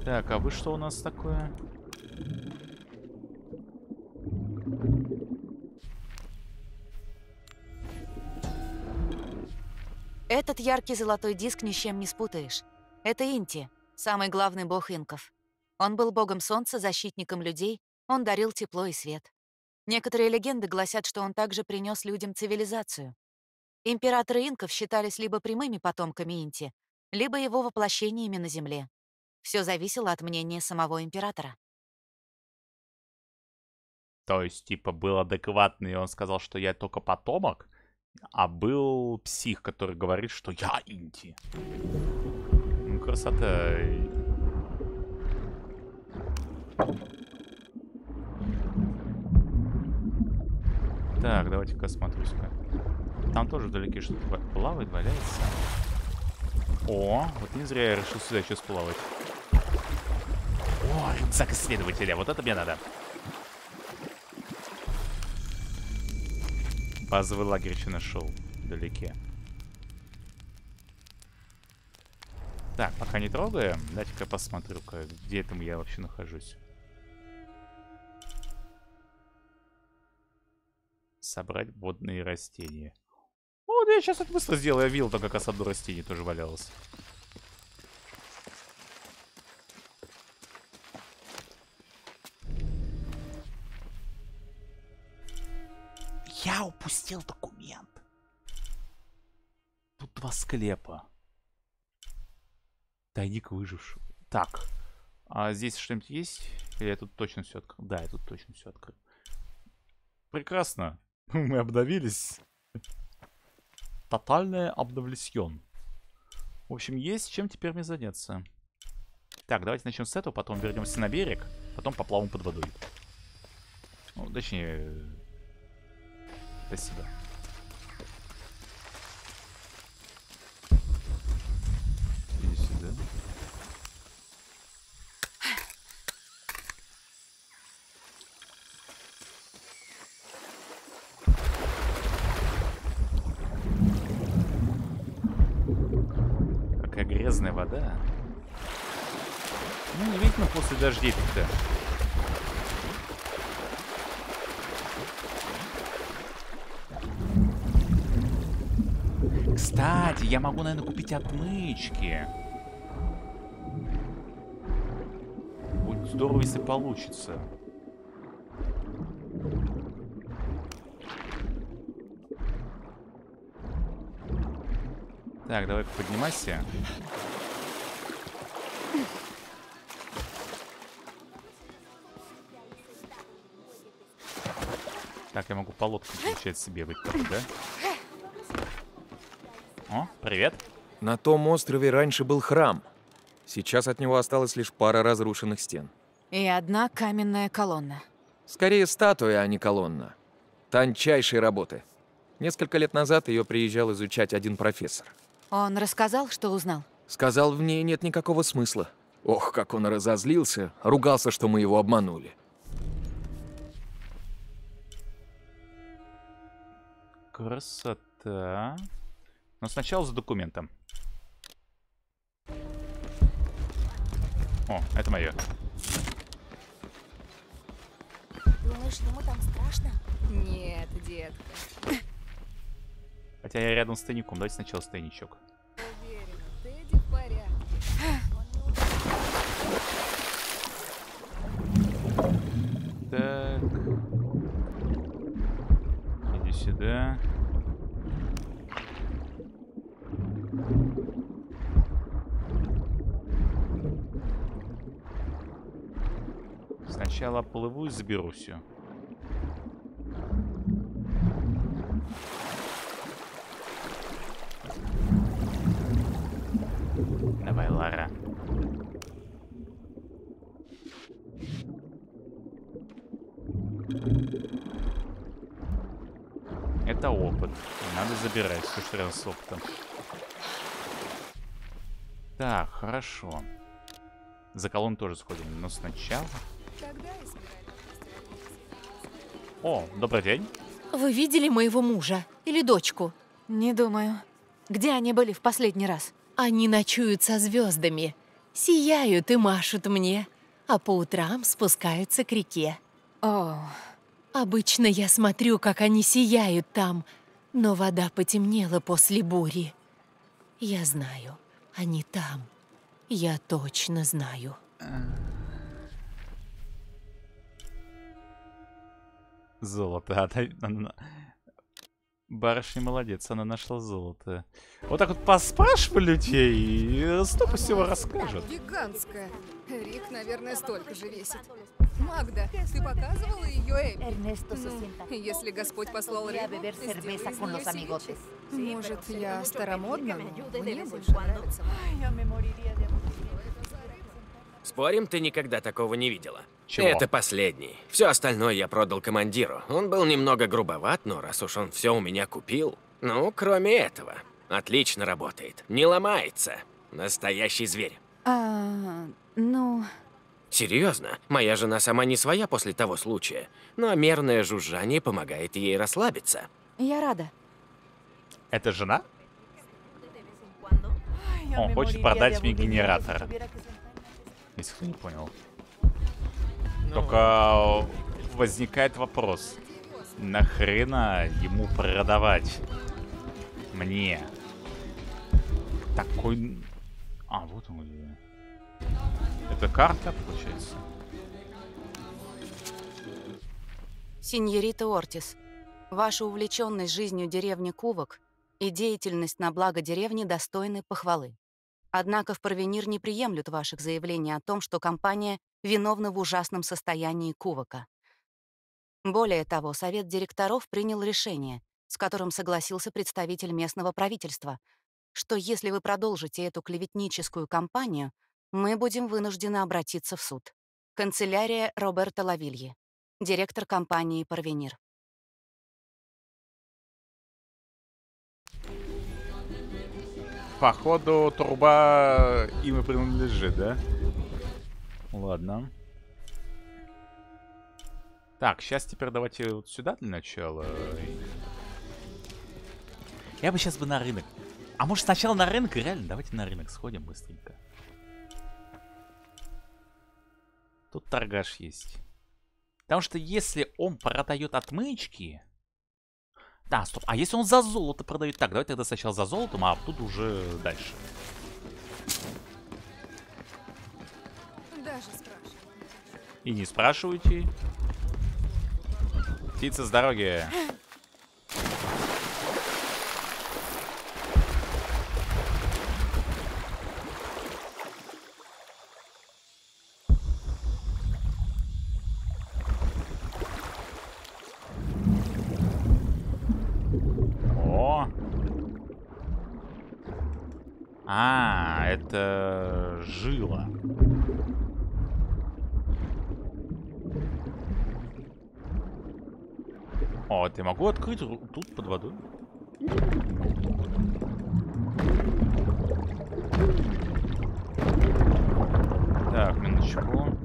Так, а вы что у нас такое? Этот яркий золотой диск ни с чем не спутаешь. Это Инти, самый главный бог инков. Он был богом солнца, защитником людей, он дарил тепло и свет. Некоторые легенды гласят, что он также принес людям цивилизацию. Императоры инков считались либо прямыми потомками Инти, либо его воплощениями на Земле. Все зависело от мнения самого императора. То есть, типа, был адекватный, и он сказал, что я только потомок, а был псих, который говорит, что я инти. Ну, красота. Так, давайте-ка осмотрюсь-ка. Там тоже вдалеке что-то плавает, валяется. О, вот не зря я решил сюда сейчас плавать. О, рюкзак исследователя, вот это мне надо. Базовый лагерь еще нашел вдалеке. Так, пока не трогаем, дайте-ка посмотрю-ка, где там я вообще нахожусь. Собрать водные растения. О, да я сейчас это быстро сделаю. Я видел, там как раз одно растение тоже валялось. Я упустил документ. Тут два склепа. Тайник выжившего. Так. А здесь что-нибудь есть? Или я тут точно все открыл? Да, я тут точно все открыл. Прекрасно. Мы обновились. Тотальная обновлесьон. В общем, есть чем теперь мне заняться. Так, давайте начнем с этого, потом вернемся на берег, потом поплаваем под водой. Ну, точнее... Спасибо. Иди сюда. Какая грязная вода. Ну, не видно после дождей тут-то. Кстати, я могу, наверное, купить отмычки. Будет здорово, если получится. Так, давай поднимайся. Так, я могу по лодке, получается, себе так, да? О, привет. На том острове раньше был храм. Сейчас от него осталась лишь пара разрушенных стен. И одна каменная колонна. Скорее статуя, а не колонна. Тончайшей работы. Несколько лет назад ее приезжал изучать один профессор. Он рассказал, что узнал? Сказал, в ней нет никакого смысла. Ох, как он разозлился, ругался, что мы его обманули. Красота. Но сначала за документом. О, это мое. Думаешь, ему там страшно? Нет, детка. Хотя я рядом с тайником. Давайте сначала с тайничок. Уверена, Тедди в порядке. Так. Иди сюда. Сначала плыву и заберу все. Давай, Лара. Это опыт. Надо забирать все, что рядом с опытом. Так, хорошо. За колонн тоже сходим, но сначала... О, добрый день. Вы видели моего мужа или дочку? Не думаю. Где они были в последний раз? Они ночуют со звездами, сияют и машут мне, а по утрам спускаются к реке. О, Обычно я смотрю, как они сияют там, но вода потемнела после бури. Я знаю, они там. Я точно знаю. Золото. Она, она- Барышня молодец, она нашла золото. Вот так вот поспрашивай людей, и столько всего расскажет. Гигантская. Рик, наверное, столько же весит. Магда, ты показывала ее Эбби? Ну, если Господь послал рыбу, сделай из сидячий. Может, я старомодна, но мне больше нравится. Спорим, ты никогда такого не видела? Чего? Это последний. Все остальное я продал командиру. Он был немного грубоват, но раз уж он все у меня купил... Ну, кроме этого. Отлично работает. Не ломается. Настоящий зверь. А, ну, Серьезно, моя жена сама не своя после того случая, но мерное жужжание помогает ей расслабиться. я рада. Это жена? Он хочет продать мне генератор. Если кто не понял. Только возникает вопрос. Нахрена ему продавать? Мне. Такой... А, вот он где. Это карта, получается? Синьорита Ортис, ваша увлеченность жизнью деревни Кувок и деятельность на благо деревни достойны похвалы. Однако в Провенир не приемлют ваших заявлений о том, что компания виновна в ужасном состоянии Кувока. Более того, совет директоров принял решение, с которым согласился представитель местного правительства, что если вы продолжите эту клеветническую кампанию, мы будем вынуждены обратиться в суд. Канцелярия Роберта Лавильи, директор компании «Парвенир». Походу, труба им и принадлежит, да? Ладно. Так, сейчас теперь давайте вот сюда для начала. Я бы сейчас бы на рынок. А может сначала на рынок? Реально, давайте на рынок сходим быстренько. Тут торгаш есть. Потому что если он продает отмычки... Да, стоп. А если он за золото продает? Так, давай тогда сначала за золотом, а тут уже дальше. Даже. И не спрашивайте. Птица с дороги. О! А, это жила. О, ты могу открыть тут под водой? Так, минуточку.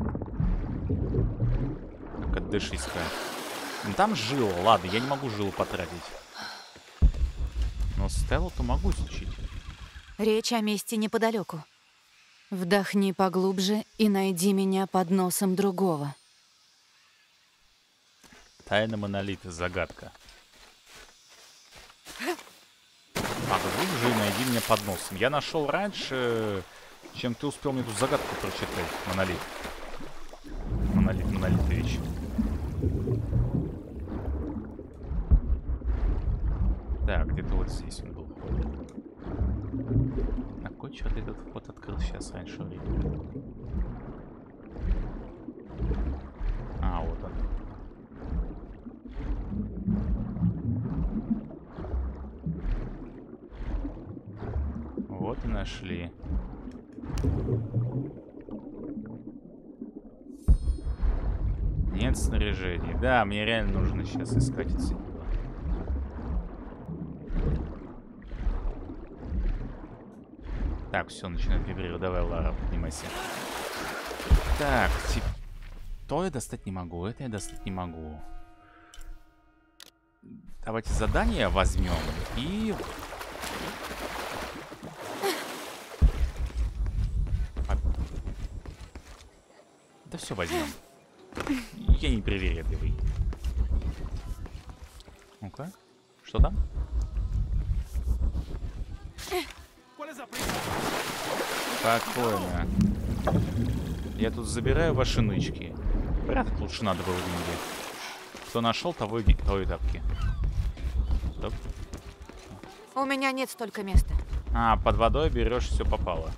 Так, отдышись-ка. Ну там жила, ладно, я не могу жилу потратить. Но Стеллу-то могу изучить. Речь о месте неподалеку. Вдохни поглубже и найди меня под носом другого. Тайна монолита, загадка. Поглубже и найди меня под носом. Я нашел раньше, чем ты успел мне тут загадку прочитать. Монолит. Монолит, монолит вещь. Так, где-то вот здесь он был. На кой черт этот вход открыл сейчас раньше времени? А, вот он. Вот и нашли. Нет снаряжений. Да, мне реально нужно сейчас искать дело. Так, все, начинает вибрировать. Давай, Лара, поднимайся. Так, тип... То я достать не могу, это я достать не могу. Давайте задание возьмем и... Да все возьмем. Я не привередливый. Ну-ка. Что там? Спокойно. Я тут забираю ваши нычки. Порядок лучше надо было мире. Кто нашел, того и, того и тапки. Стоп. У меня нет столько места. А, под водой берешь, все попало.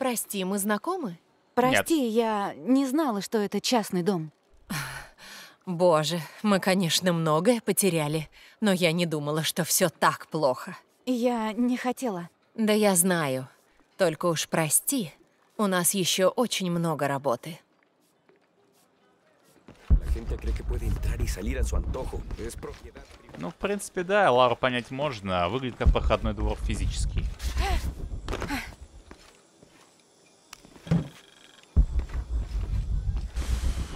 Прости, мы знакомы? Прости, я не знала, что это частный дом. Боже, мы, конечно, многое потеряли, но я не думала, что все так плохо. Я не хотела. Да я знаю. Только уж прости, у нас еще очень много работы. Ну, в принципе, да, Лару понять можно. Выглядит как проходной двор физический.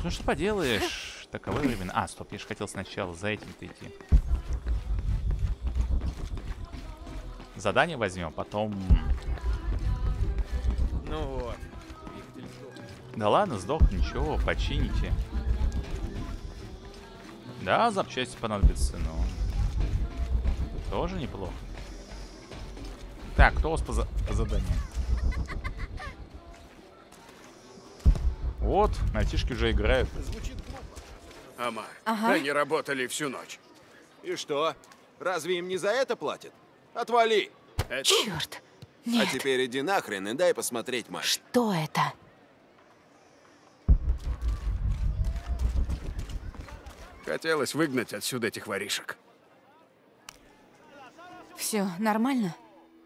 Ну что поделаешь, таковы времена. А, стоп, я же хотел сначала за этим-то идти. Задание возьмем, потом... Ну вот. Да ладно, сдох, ничего, почините. Да, запчасти понадобятся, но... Тоже неплохо. Так, кто у вас по, за... по заданию? Вот, мальчишки уже играют. Амар, Ага. они работали всю ночь. И что? Разве им не за это платят? Отвали! Это... Черт! А Нет. теперь иди нахрен и дай посмотреть матч. Что это? Хотелось выгнать отсюда этих воришек. Все нормально?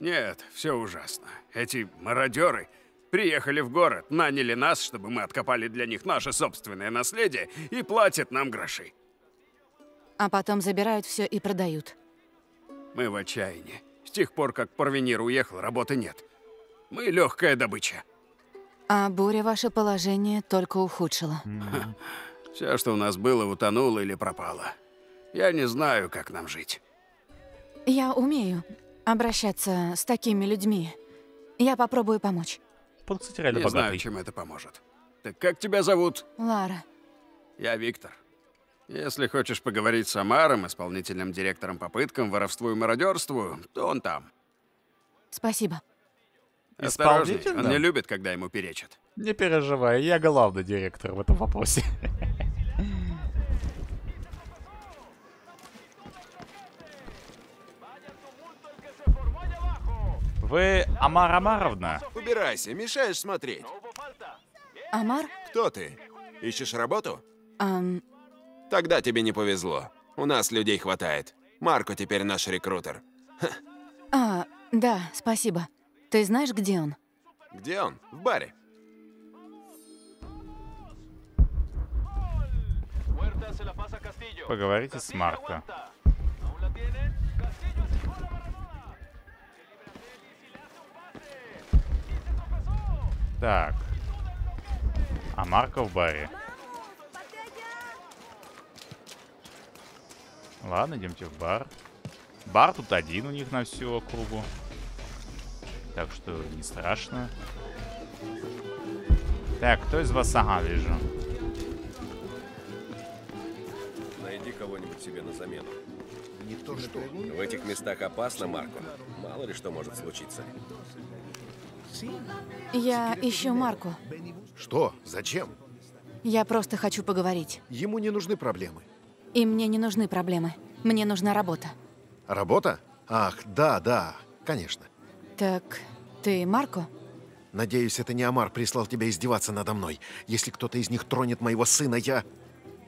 Нет, все ужасно. Эти мародеры приехали в город, наняли нас, чтобы мы откопали для них наше собственное наследие и платят нам гроши. А потом забирают все и продают. Мы в отчаянии. С тех пор, как Порвенир уехал, работы нет. Мы легкая добыча. А буря ваше положение только ухудшила. Все, что у нас было, утонуло или пропало. Я не знаю, как нам жить. Я умею обращаться с такими людьми. Я попробую помочь. Вот, кстати, реально не богатый. знаю, чем это поможет. Так как тебя зовут? Лара. Я Виктор. Если хочешь поговорить с Амаром, исполнительным директором по пыткам, воровству и мародерству, то он там. Спасибо. Осторожней, он не любит, когда ему перечат. Не переживай, я главный директор в этом вопросе. Вы Амар Амаровна? Убирайся, мешаешь смотреть. Амар? Кто ты? Ищешь работу? Ам, Тогда тебе не повезло. У нас людей хватает. Марко теперь наш рекрутер. а, да, спасибо. Ты знаешь, где он? Где он? В баре. Поговорите с Марко. Так. А Марко в баре. Ладно, идемте в бар. Бар тут один у них на всю округу. Так что не страшно. Так, кто из вас? Ага, вижу. Найди кого-нибудь себе на замену. Не то что. В этих местах опасно, Марко. Мало ли что может случиться. Я ищу Марку. Что? Зачем? Я просто хочу поговорить. Ему не нужны проблемы. И мне не нужны проблемы. Мне нужна работа. Работа? Ах, да, да, конечно. Так, ты Марко? Надеюсь, это не Амар прислал тебя издеваться надо мной. Если кто-то из них тронет моего сына, я...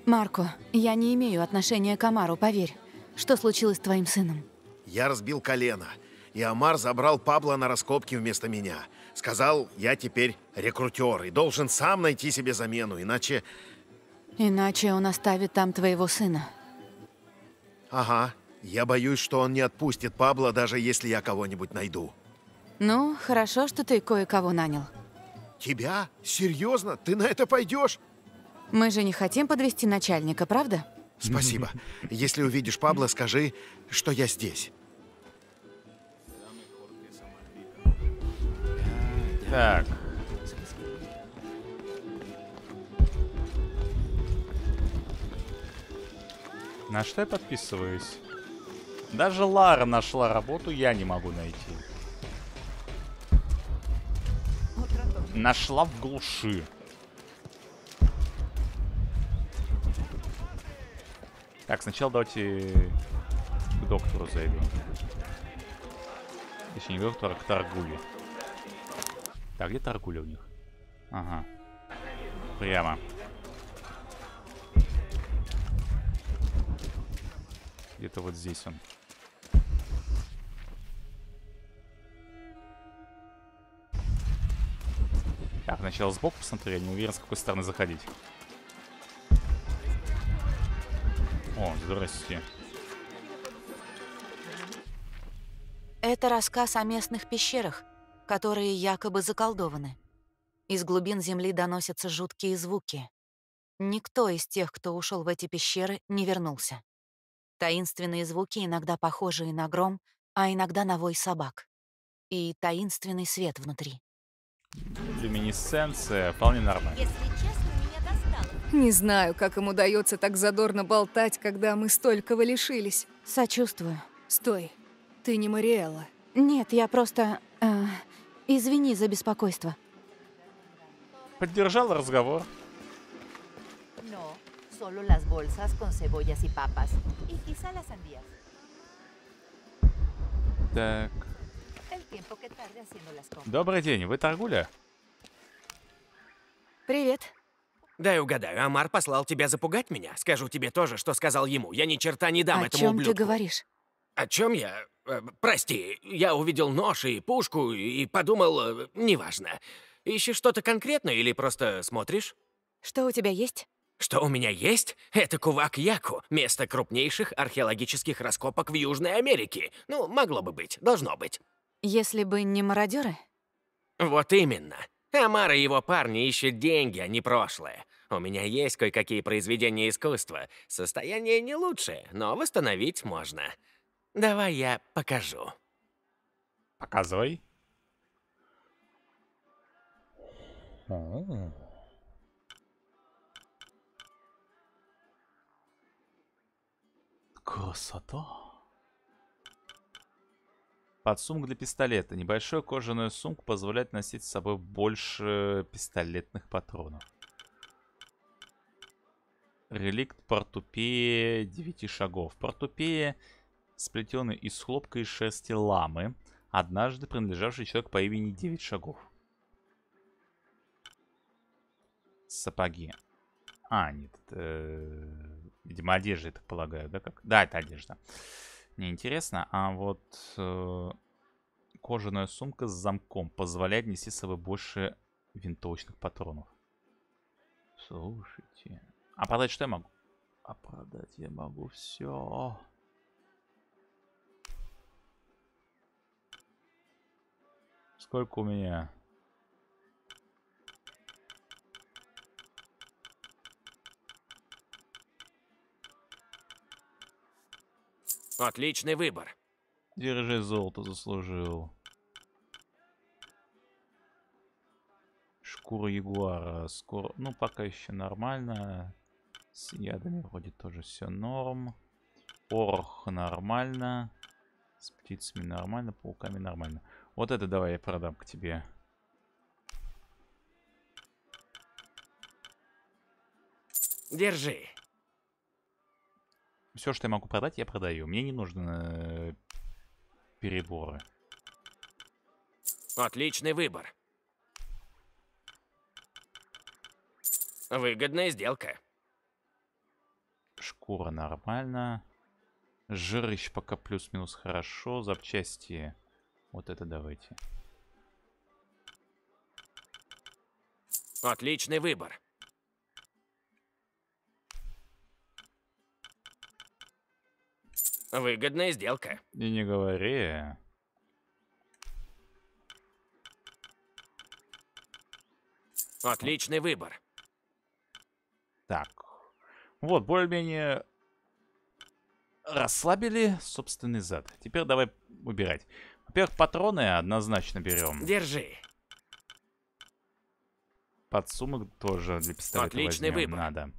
Марко, я не имею отношения к Амару, поверь. Что случилось с твоим сыном? Я разбил колено, и Амар забрал Пабло на раскопки вместо меня. Сказал, я теперь рекрутер и должен сам найти себе замену, иначе... Иначе он оставит там твоего сына. Ага, я боюсь, что он не отпустит Пабло, даже если я кого-нибудь найду. Ну, хорошо, что ты кое-кого нанял. Тебя? Серьезно? Ты на это пойдешь? Мы же не хотим подвести начальника, правда? Спасибо. Если увидишь Пабло, скажи, что я здесь. Так. На что я подписываюсь? Даже Лара нашла работу, я не могу найти. Нашла в глуши. Так, сначала давайте к доктору зайдем. Точнее, не к доктору, а к торгуле. Так, где торгуля у них? Ага. Прямо. Где-то вот здесь он. Так, сначала сбоку посмотрю, я не уверен, с какой стороны заходить. О, здрасте. Это рассказ о местных пещерах, которые якобы заколдованы. Из глубин земли доносятся жуткие звуки. Никто из тех, кто ушел в эти пещеры, не вернулся. Таинственные звуки, иногда похожие на гром, а иногда на вой собак. И таинственный свет внутри. Люминесценция вполне нормально. Не знаю, как им удается так задорно болтать, когда мы столького лишились. Сочувствую. Стой, ты не Мариэлла. Нет, я просто... Э, извини за беспокойство. Поддержал разговор. Так. Добрый день, вы торгуля? Привет. Дай угадаю, Амар послал тебя запугать меня? Скажу тебе тоже, что сказал ему. Я ни черта не дам О этому чем ублюдку. ты говоришь? О чем я? Э, прости, я увидел нож и пушку и подумал, э, неважно. Ищешь что-то конкретное или просто смотришь? Что у тебя есть? Что у меня есть? Это Кувак-Яку, место крупнейших археологических раскопок в Южной Америке. Ну, могло бы быть, должно быть. Если бы не мародеры? Вот именно. Амар и его парни ищут деньги, а не прошлое. У меня есть кое-какие произведения искусства. Состояние не лучшее, но восстановить можно. Давай я покажу. Показывай. О. Красота. Подсумок для пистолета. Небольшую кожаную сумку позволяет носить с собой больше пистолетных патронов. Реликт портупея 9 шагов. Портупея сплетенный из хлопка и шерсти ламы, однажды принадлежавший человек по имени 9 шагов. Сапоги. А, нет, это, видимо, одежда, я так полагаю, да? Как? Да, это одежда. Мне интересно, а вот э, кожаная сумка с замком позволяет нести с собой больше винтовочных патронов. Слушайте. А продать что я могу? А продать я могу все. Сколько у меня? Отличный выбор. Держи золото, заслужил. Шкура ягуара. Скоро... Ну, пока еще нормально. С ядами вроде тоже все норм. Порох нормально. С птицами нормально, пауками нормально. Вот это давай я продам к тебе. Держи. Все, что я могу продать, я продаю. Мне не нужны э, переборы. Отличный выбор. Выгодная сделка. Шкура нормально. Жирыч пока плюс-минус хорошо. Запчасти. Вот это давайте. Отличный выбор. Выгодная сделка. И не говори. Отличный выбор. Так. Вот, более-менее расслабили собственный зад. Теперь давай убирать. Во-первых, патроны однозначно берем. Держи. Подсумок тоже для пистолета Отличный возьмем. выбор. Надо.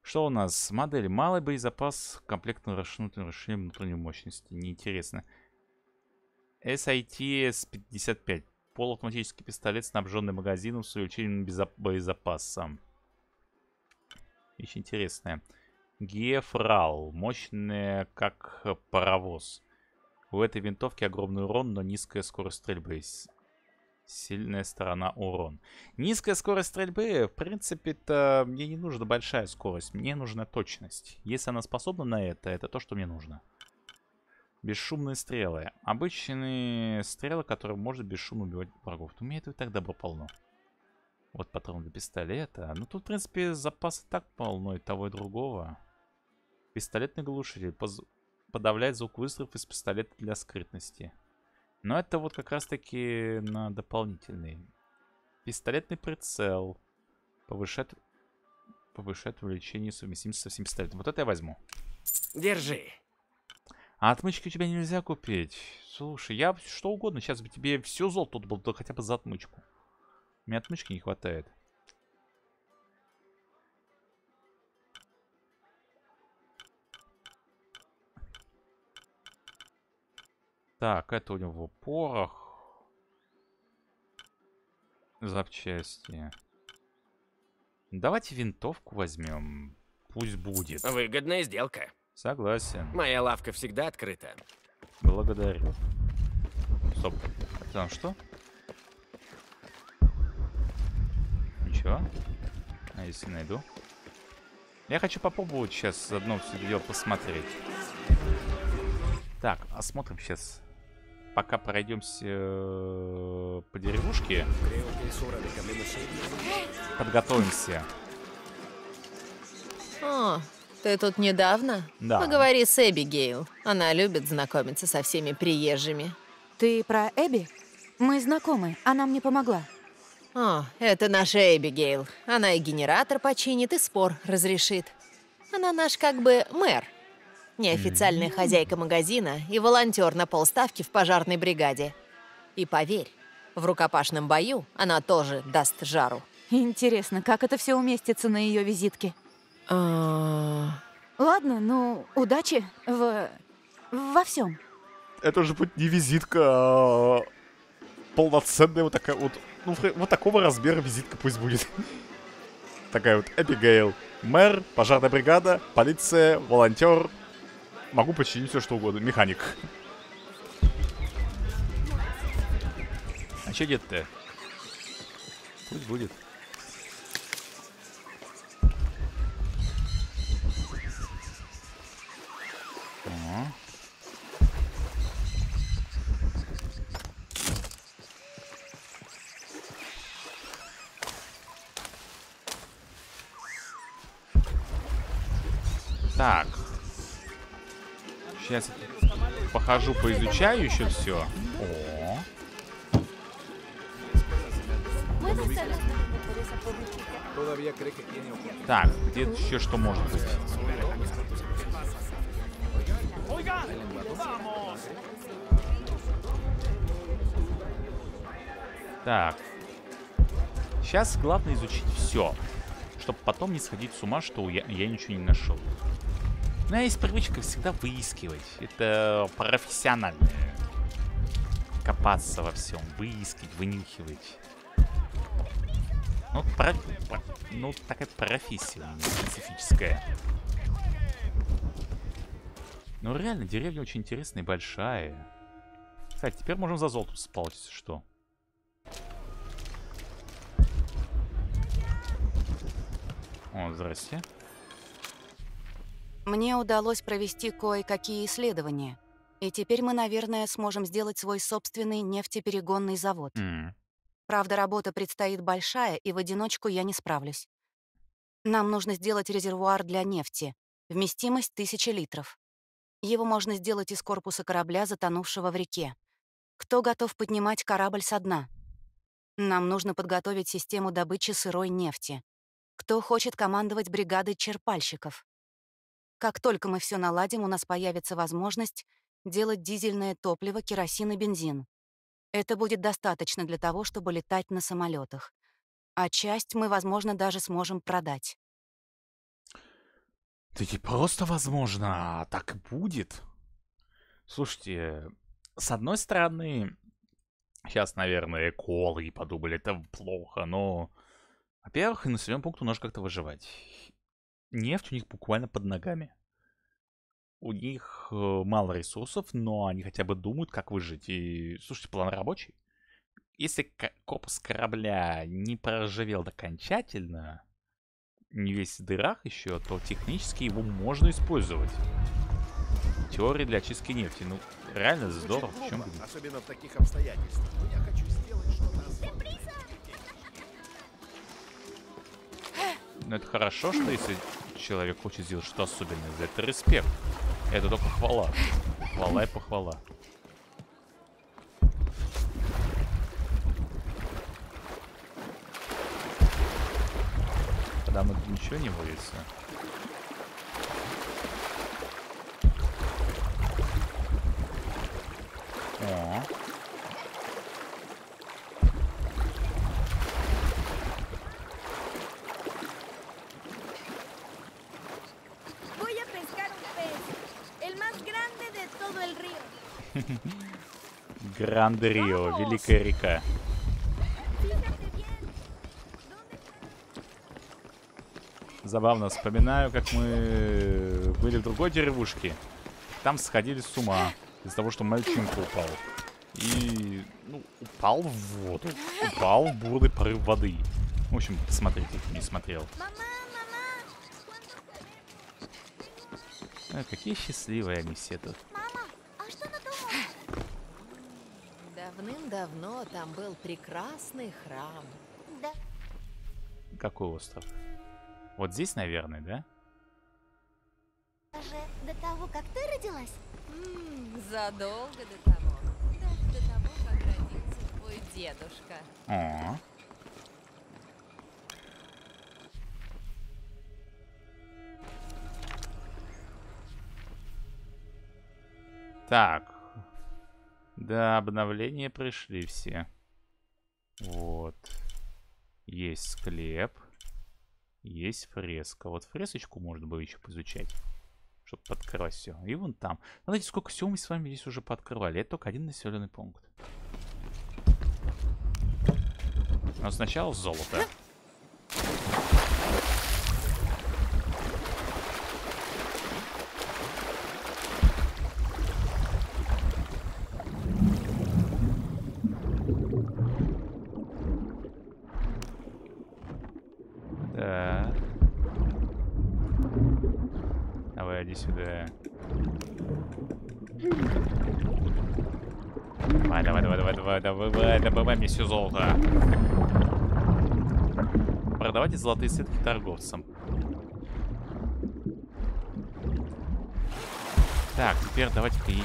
Что у нас? Модель. Малый боезапас, комплектно расширенный расширение внутренней мощности. Неинтересно. SITS-55. Полуавтоматический пистолет, снабженный магазином с увеличением боезапаса. Вещь интересная. Гефрал. Мощная, как паровоз. У этой винтовки огромный урон, но низкая скорость стрельбы. Сильная сторона урон. Низкая скорость стрельбы, в принципе-то, мне не нужна большая скорость. Мне нужна точность. Если она способна на это, это то, что мне нужно. Бесшумные стрелы. Обычные стрелы, которые можно бесшумно убивать врагов. У меня этого и так добро полно. Вот патрон для пистолета. Ну тут, в принципе, запасы так полно и того, и другого. Пистолетный глушитель. Подавляет звук выстрелов из пистолета для скрытности. Но это вот как раз-таки на дополнительный. Пистолетный прицел. Повышает, повышает увеличение совместимости со всем пистолетом. Вот это я возьму. Держи. А отмычки у тебя нельзя купить. Слушай, я что угодно сейчас бы тебе все золото тут было, хотя бы за отмычку. Мне отмычки не хватает. Так, это у него порох. Запчасти. Давайте винтовку возьмем. Пусть будет. Выгодная сделка. Согласен. Моя лавка всегда открыта. Благодарю. Стоп. Это там что? Ничего. А если найду? Я хочу попробовать сейчас одно все дело посмотреть. Так, осмотрим сейчас пока пройдемся э, по деревушке, подготовимся. О, ты тут недавно? Да. Поговори с Эбигейл. Она любит знакомиться со всеми приезжими. Ты про Эбби? Мы знакомы, она мне помогла. О, это наша Эбигейл. Она и генератор починит, и спор разрешит. Она наш как бы мэр. Неофициальная хозяйка магазина и волонтер на полставки в пожарной бригаде. И поверь, в рукопашном бою она тоже даст жару. Интересно, как это все уместится на ее визитке? А. Ладно, ну, удачи в... во всем. Это же будет не визитка, а полноценная вот такая вот... Ну, вот такого размера визитка пусть будет. Такая вот Эпигейл. Мэр, пожарная бригада, полиция, волонтер, Могу починить все что угодно. Механик. А че дед-то? Пусть будет. Так, Сейчас похожу, поизучаю еще все. О. Так, где еще что может быть? Так. Сейчас главное изучить все, чтобы потом не сходить с ума, что я, я ничего не нашел. У меня есть привычка всегда выискивать. Это профессионально. Копаться во всем, выискивать, вынюхивать. Ну, про... ну такая профессия специфическая. Ну, реально, деревня очень интересная и большая. Кстати, теперь можем за золото спалить, если что. О, здрасте. Мне удалось провести кое-какие исследования. И теперь мы, наверное, сможем сделать свой собственный нефтеперегонный завод. Mm. Правда, работа предстоит большая, и в одиночку я не справлюсь. Нам нужно сделать резервуар для нефти. Вместимость тысячи литров. Его можно сделать из корпуса корабля, затонувшего в реке. Кто готов поднимать корабль со дна? Нам нужно подготовить систему добычи сырой нефти. Кто хочет командовать бригадой черпальщиков? Как только мы все наладим, у нас появится возможность делать дизельное топливо, керосин и бензин. Это будет достаточно для того, чтобы летать на самолетах. А часть мы, возможно, даже сможем продать. Это не просто возможно, а так и будет. Слушайте, с одной стороны, сейчас, наверное, экологи подумали, это плохо, но, во-первых, населенному пункту нужно как-то выживать. Нефть у них буквально под ногами. У них э, мало ресурсов, но они хотя бы думают, как выжить. И, слушайте, план рабочий. Если корпус корабля не проржавел окончательно, не весь в дырах еще, то технически его можно использовать. Теория для очистки нефти. Ну, реально здорово. Глупо, в чем особенно в таких обстоятельствах. Но я хочу сделать что-то. Но это хорошо, что если человек хочет сделать что-то особенное, за это респект. Это только хвала. Хвала и похвала. Когда мы ничего не водится. О. Гранде Рио, Великая река. Забавно вспоминаю, как мы были в другой деревушке. Там сходили с ума из-за того, что мальчинка упал. И, ну, упал в воду. Упал в бурный порыв воды. В общем, смотрите, кто не смотрел. А, какие счастливые они все тут. Давным-давно там был прекрасный храм. Да. Какой остров? Вот здесь, наверное, да? Даже до того, как ты родилась? М, задолго до того. Даже до того, как родился твой дедушка. О. Так. До обновления пришли все. Вот. Есть склеп. Есть фреска. Вот фресочку можно было еще поизучать. Чтобы подкрывать все. И вон там. Смотрите, сколько всего мы с вами здесь уже подкрывали. Это только один населенный пункт. Но сначала золото. Так. Давай, иди сюда. Давай, давай, давай, давай, давай, давай, все золото. Продавайте золотые сетки торговцам. Так, теперь давайте клич.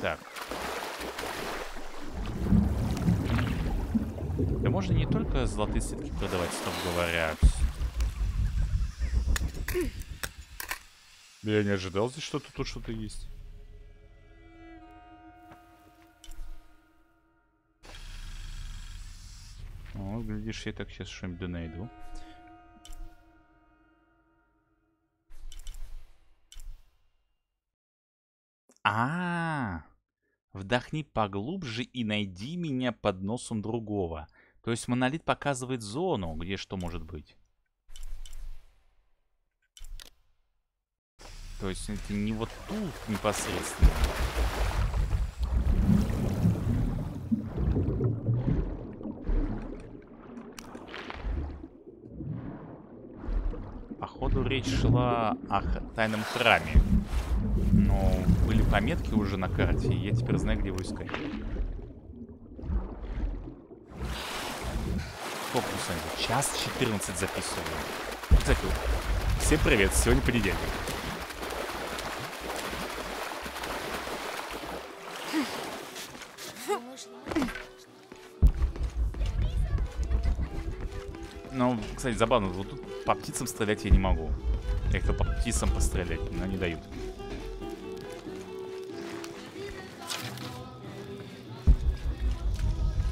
Так. Да можно не только золотые сетки продавать, стоп говоря. Я не ожидал здесь, что тут что-то есть. Глядишь, я так сейчас что-нибудь да найду. А, -а, а, вдохни поглубже и найди меня под носом другого. То есть монолит показывает зону, где что может быть. То есть это не вот тут непосредственно. Походу речь шла о тайном храме. Но были пометки уже на карте, и я теперь знаю, где его искать. Сколько мы с вами? Час 14 записываю. Кстати, всем привет, сегодня понедельник. Ну, кстати, забавно, вот тут по птицам стрелять я не могу. Я хотел по птицам пострелять, но не дают.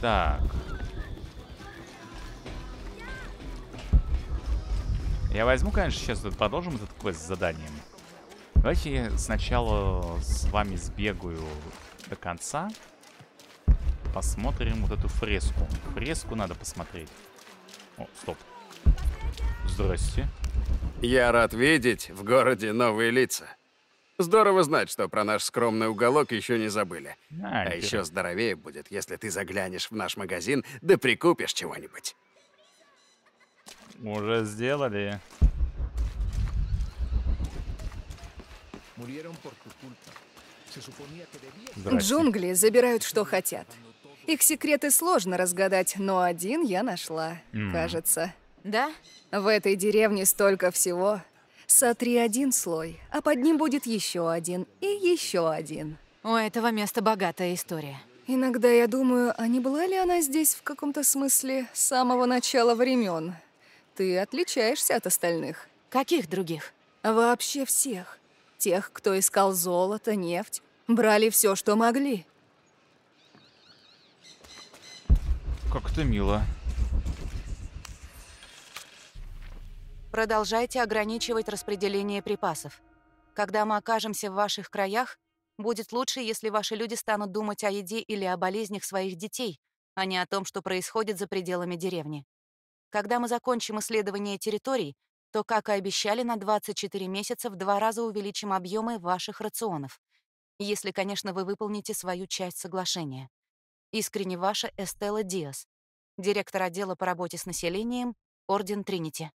Так. Я возьму, конечно, сейчас продолжим этот квест с заданием. Давайте я сначала с вами сбегаю до конца. Посмотрим вот эту фреску. Фреску надо посмотреть. О, стоп. Здрасте. Я рад видеть в городе новые лица. Здорово знать, что про наш скромный уголок еще не забыли. А, А, еще здоровее будет, если ты заглянешь в наш магазин, да прикупишь чего-нибудь. Уже сделали. Debías... Джунгли забирают, что хотят. Их секреты сложно разгадать, но один я нашла, М. кажется. Да? В этой деревне столько всего. Сотри один слой, а под ним будет еще один и еще один. У этого места богатая история. Иногда я думаю, а не была ли она здесь в каком-то смысле с самого начала времен? Ты отличаешься от остальных. Каких других? Вообще всех. Тех, кто искал золото, нефть, брали все, что могли. Как это мило. Продолжайте ограничивать распределение припасов. Когда мы окажемся в ваших краях, будет лучше, если ваши люди станут думать о еде или о болезнях своих детей, а не о том, что происходит за пределами деревни. Когда мы закончим исследование территорий, то, как и обещали, на 24 месяца в два раза увеличим объемы ваших рационов. Если, конечно, вы выполните свою часть соглашения. Искренне ваша Эстелла Диас, директор отдела по работе с населением, Орден Тринити.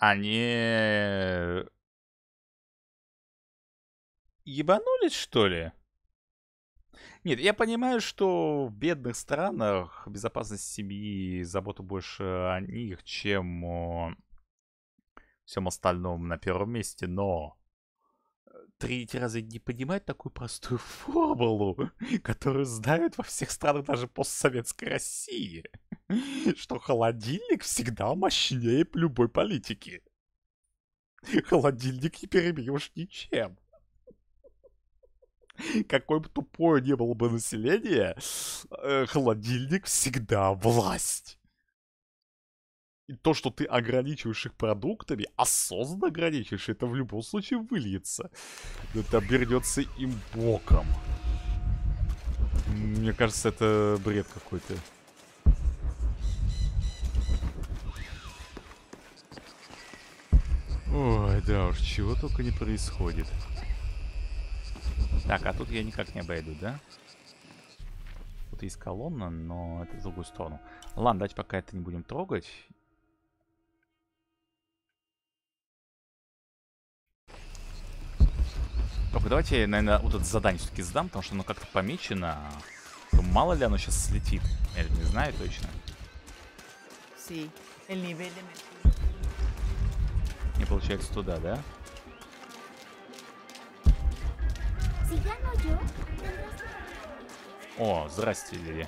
Они... Ебанулись, что ли? Нет, я понимаю, что в бедных странах безопасность семьи и забота больше о них, чем о всем остальном на первом месте, но третий раз не понимает такую простую формулу, которую знают во всех странах даже постсоветской России, что холодильник всегда мощнее любой политики. Холодильник не перебьешь ничем. Какое бы тупое не было бы население, э, холодильник всегда власть. И то, что ты ограничиваешь их продуктами, осознанно ограничиваешь, это в любом случае выльется. Это обернется им боком. Мне кажется, это бред какой-то. Ой, да уж, чего только не происходит. Так, а тут я никак не обойду, да? Тут есть колонна, но это в другую сторону. Ладно, давайте пока это не будем трогать. Только давайте я, наверное, вот это задание все-таки сдам, потому что оно как-то помечено. То мало ли оно сейчас слетит. Я не знаю точно. Не получается туда, да? О, здрасте, Лили.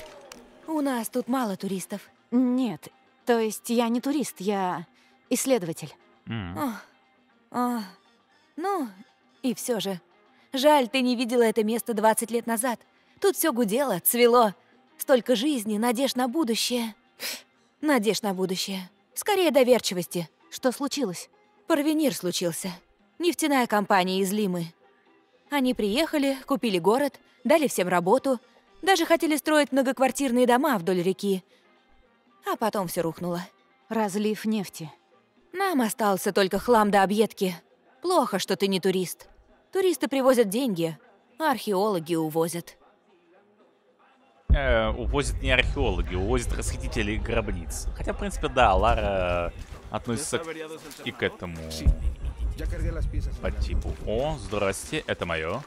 У нас тут мало туристов. Нет, то есть я не турист, я исследователь. М. Ох, ох. Ну, и все же. Жаль, ты не видела это место 20 лет назад. Тут все гудело, цвело. Столько жизни, надежд на будущее. Надежд на будущее. Скорее доверчивости. Что случилось? Парвенир случился. Нефтяная компания из Лимы. Они приехали, купили город, дали всем работу, даже хотели строить многоквартирные дома вдоль реки. А потом все рухнуло. Разлив нефти. Нам остался только хлам до объедки. Плохо, что ты не турист. Туристы привозят деньги, а археологи увозят. Э, увозят не археологи, увозят расхитители гробниц. Хотя, в принципе, да, Лара относится к- и к этому по типу. О, здрасте, это мое.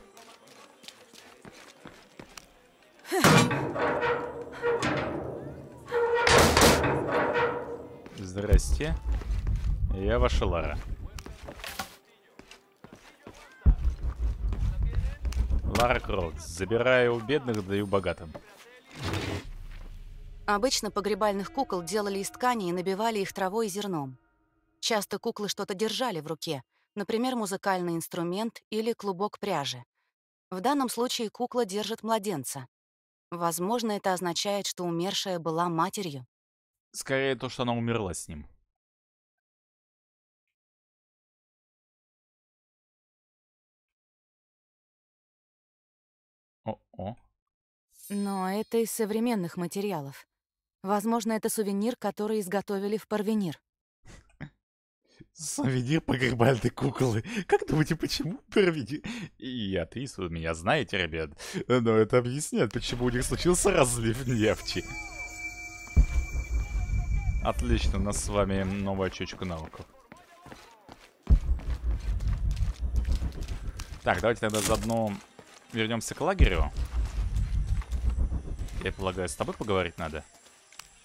Здрасте. Я ваша Лара. Лара Крофт. Забираю у бедных, даю богатым. Обычно погребальных кукол делали из ткани и набивали их травой и зерном. Часто куклы что-то держали в руке, например, музыкальный инструмент или клубок пряжи. В данном случае кукла держит младенца. Возможно, это означает, что умершая была матерью. Скорее то, что она умерла с ним. О-о. Но это из современных материалов. Возможно, это сувенир, который изготовили в Парвенир. Сувенир погребальной куклы. Как думаете, почему Парвенир? И атеист вы меня знаете, ребят. Но это объясняет, почему у них случился разлив нефти. Отлично, у нас с вами новая очечка навыков. Так, давайте тогда заодно вернемся к лагерю. Я полагаю, с тобой поговорить надо?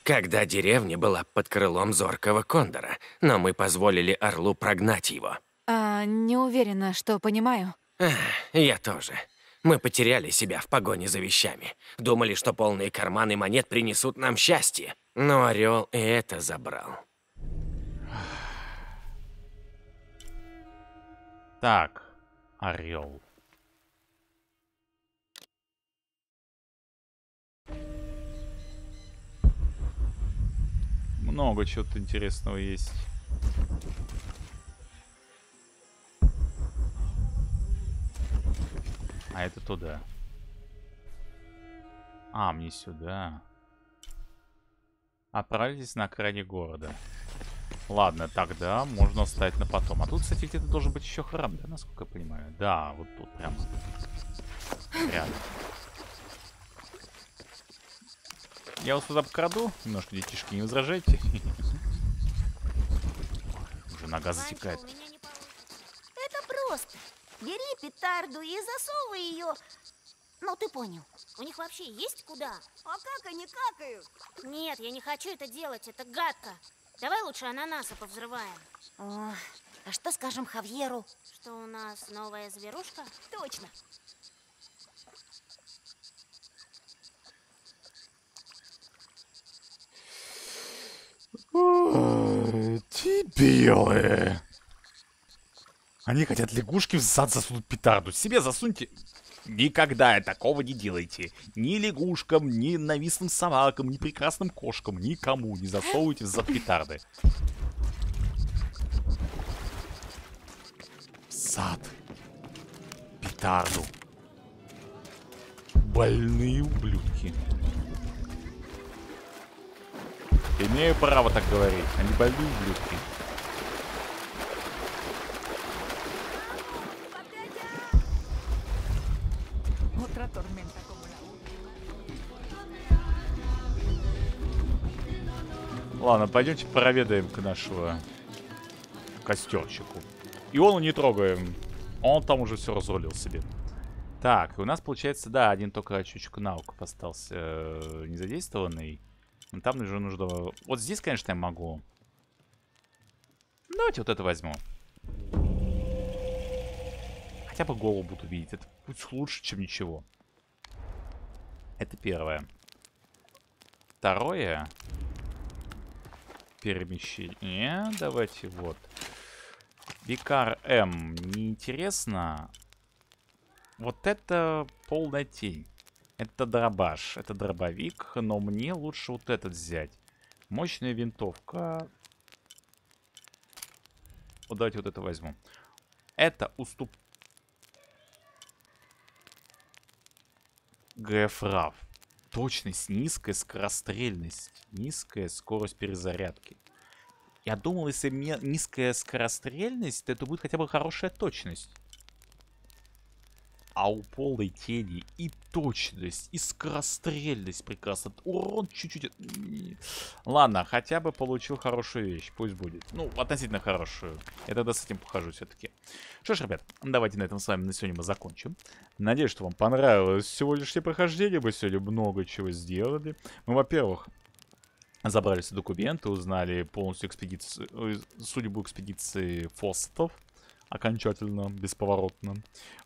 Когда деревня была под крылом зоркого кондора, но мы позволили Орлу прогнать его. А, не уверена, что понимаю. Ах, я тоже. Мы потеряли себя в погоне за вещами. Думали, что полные карманы монет принесут нам счастье. Но Орел и это забрал. Так, Орел. Много чего-то интересного есть. А это туда. А, мне сюда. Отправились на окраине города. Ладно, тогда можно оставить на потом. А тут, кстати, где-то должен быть еще храм, да, насколько я понимаю? Да, вот тут прям рядом. Я вас туда покраду. Немножко, детишки, не возражайте. Уже нога затекает. Это просто. Бери петарду и засовывай ее. Ну, ты понял. У них вообще есть куда? А как они какают? Нет, я не хочу это делать, это гадко. Давай лучше ананасы повзрываем. О, а что скажем Хавьеру? Что у нас новая зверушка? Точно. Дебилы. Они хотят лягушки в зад засунуть петарду. Себе засуньте. Никогда такого не делайте. Ни лягушкам, ни нависным собакам, ни прекрасным кошкам, никому не засовывайте в зад петарды. Зад. Петарду. Больные ублюдки. Имею право так говорить. Они ублюдки. Tormenta como la Ладно, пойдемте проведаем к нашего костерчику. И он не трогаем. Он там уже все разрулил себе. Так, у нас получается, да, один только очечек науков остался э, незадействованный. Там уже нужно... Вот здесь, конечно, я могу. Давайте вот это возьму. Хотя бы голову буду видеть. Это пусть лучше, чем ничего. Это первое. Второе. Перемещение. Давайте вот. Викар М. Неинтересно. Вот это полная тень. Это дробаш. Это дробовик. Но мне лучше вот этот взять. Мощная винтовка. Вот давайте вот это возьму. Это уступ... ГФРАФ. Точность низкая, скорострельность. Низкая скорость перезарядки. Я думал, если мне низкая скорострельность, то это будет хотя бы хорошая точность. А у полной тени и точность, и скорострельность прекрасно. Урон чуть-чуть... Ладно, хотя бы получил хорошую вещь. Пусть будет. Ну, относительно хорошую. Я тогда с этим похожу все-таки. Что ж, ребят, давайте на этом с вами на сегодня мы закончим. Надеюсь, что вам понравилось сегодняшнее прохождение. Мы сегодня много чего сделали. Мы, во-первых, забрали все документы, узнали полностью экспедицию, э, судьбу экспедиции Фоссетов окончательно, бесповоротно.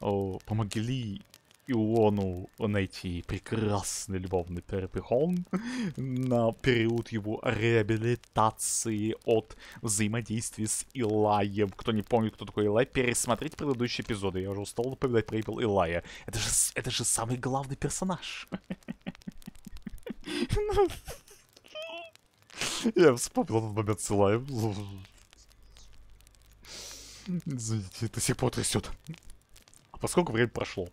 Помогли Иону найти прекрасный любовный перепихон на период его реабилитации от взаимодействия с Илаем. Кто не помнит, кто такой Илай, пересмотреть предыдущие эпизоды. Я уже устал напоминать про Илая. Это же, это же самый главный персонаж. Я вспомнил этот момент с Илаем. Извините, до сих пор. А поскольку время прошло.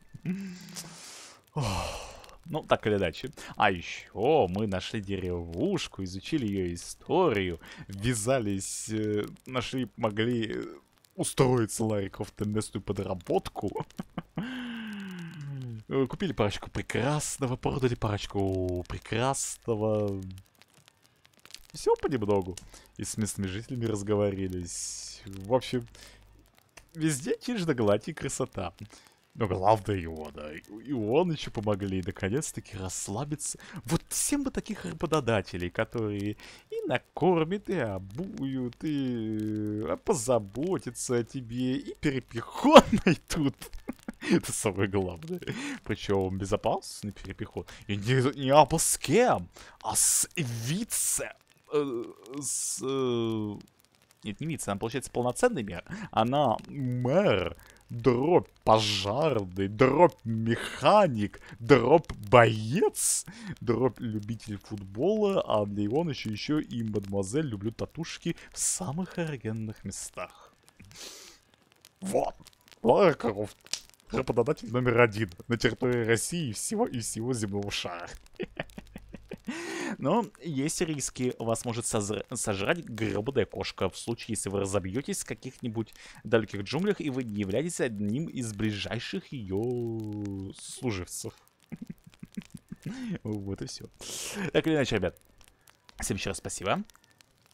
Ну, так или иначе. А еще мы нашли деревушку, изучили ее историю, ввязались, э, нашли, могли э, устроить Ларри Крофт местную подработку. Э, купили парочку прекрасного, продали парочку прекрасного. Все понемногу. И с местными жителями разговорились. В общем, везде тишь да гладь и красота. Но главное Иона. еще помогли наконец-таки расслабиться. Вот всем бы таких работодателей, которые и накормят, и обуют, и э, позаботятся о тебе, и перепихон найдут. Это самое главное. Причем безопасный перепиход. И не, не абы с кем, а с вице. Э, с... Э, нет, не вице, она получается полноценный мэр. Она мэр дробь пожарный, дробь механик, дробь боец, дробь любитель футбола, а для Иваныча еще и мадемуазель люблю татушки в самых оригенных местах. Вот. Лара Крофт. Работодатель номер один на территории России и всего и всего земного шара. Но есть риски. Вас может сожрать гробаная кошка в случае, если вы разобьетесь в каких-нибудь далеких джунглях и вы не являетесь одним из ближайших ее служивцев. Вот и все. Так или иначе, ребят. Всем еще раз спасибо.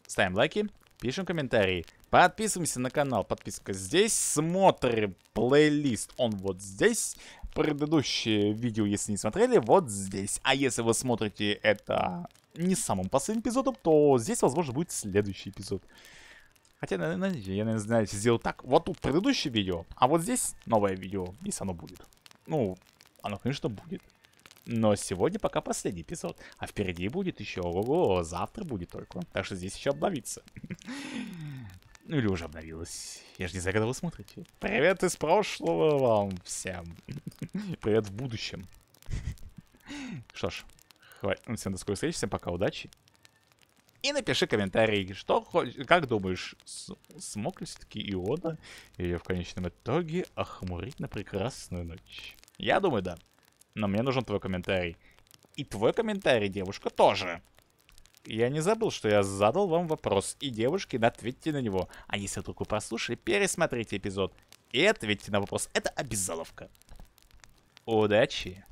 Ставим лайки, пишем комментарии. Подписываемся на канал, подписка здесь. Смотрим плейлист, он вот здесь предыдущее видео, если не смотрели, вот здесь. А если вы смотрите это не самым последним эпизодом, то здесь, возможно, будет следующий эпизод. Хотя, я, наверное, знаете, сделал так. Вот тут предыдущее видео, а вот здесь новое видео, если оно будет. Ну, оно, конечно, будет. Но сегодня пока последний эпизод. А впереди будет еще, ого, завтра будет только. Так что здесь еще обновится. Ну или уже обновилась. Я же не знаю, когда вы смотрите. Привет из прошлого вам всем. Привет в будущем. Что ж, хватит. Ну, всем до скорой встречи, всем пока, удачи. И напиши комментарий, что как думаешь, смог ли все-таки Иода или в конечном итоге охмурить на прекрасную ночь? Я думаю, да. Но мне нужен твой комментарий. И твой комментарий, девушка, тоже. Я не забыл, что я задал вам вопрос, и девушки, ответьте на него. А если вдруг вы прослушали, пересмотрите эпизод и ответьте на вопрос. Это обязаловка. Удачи!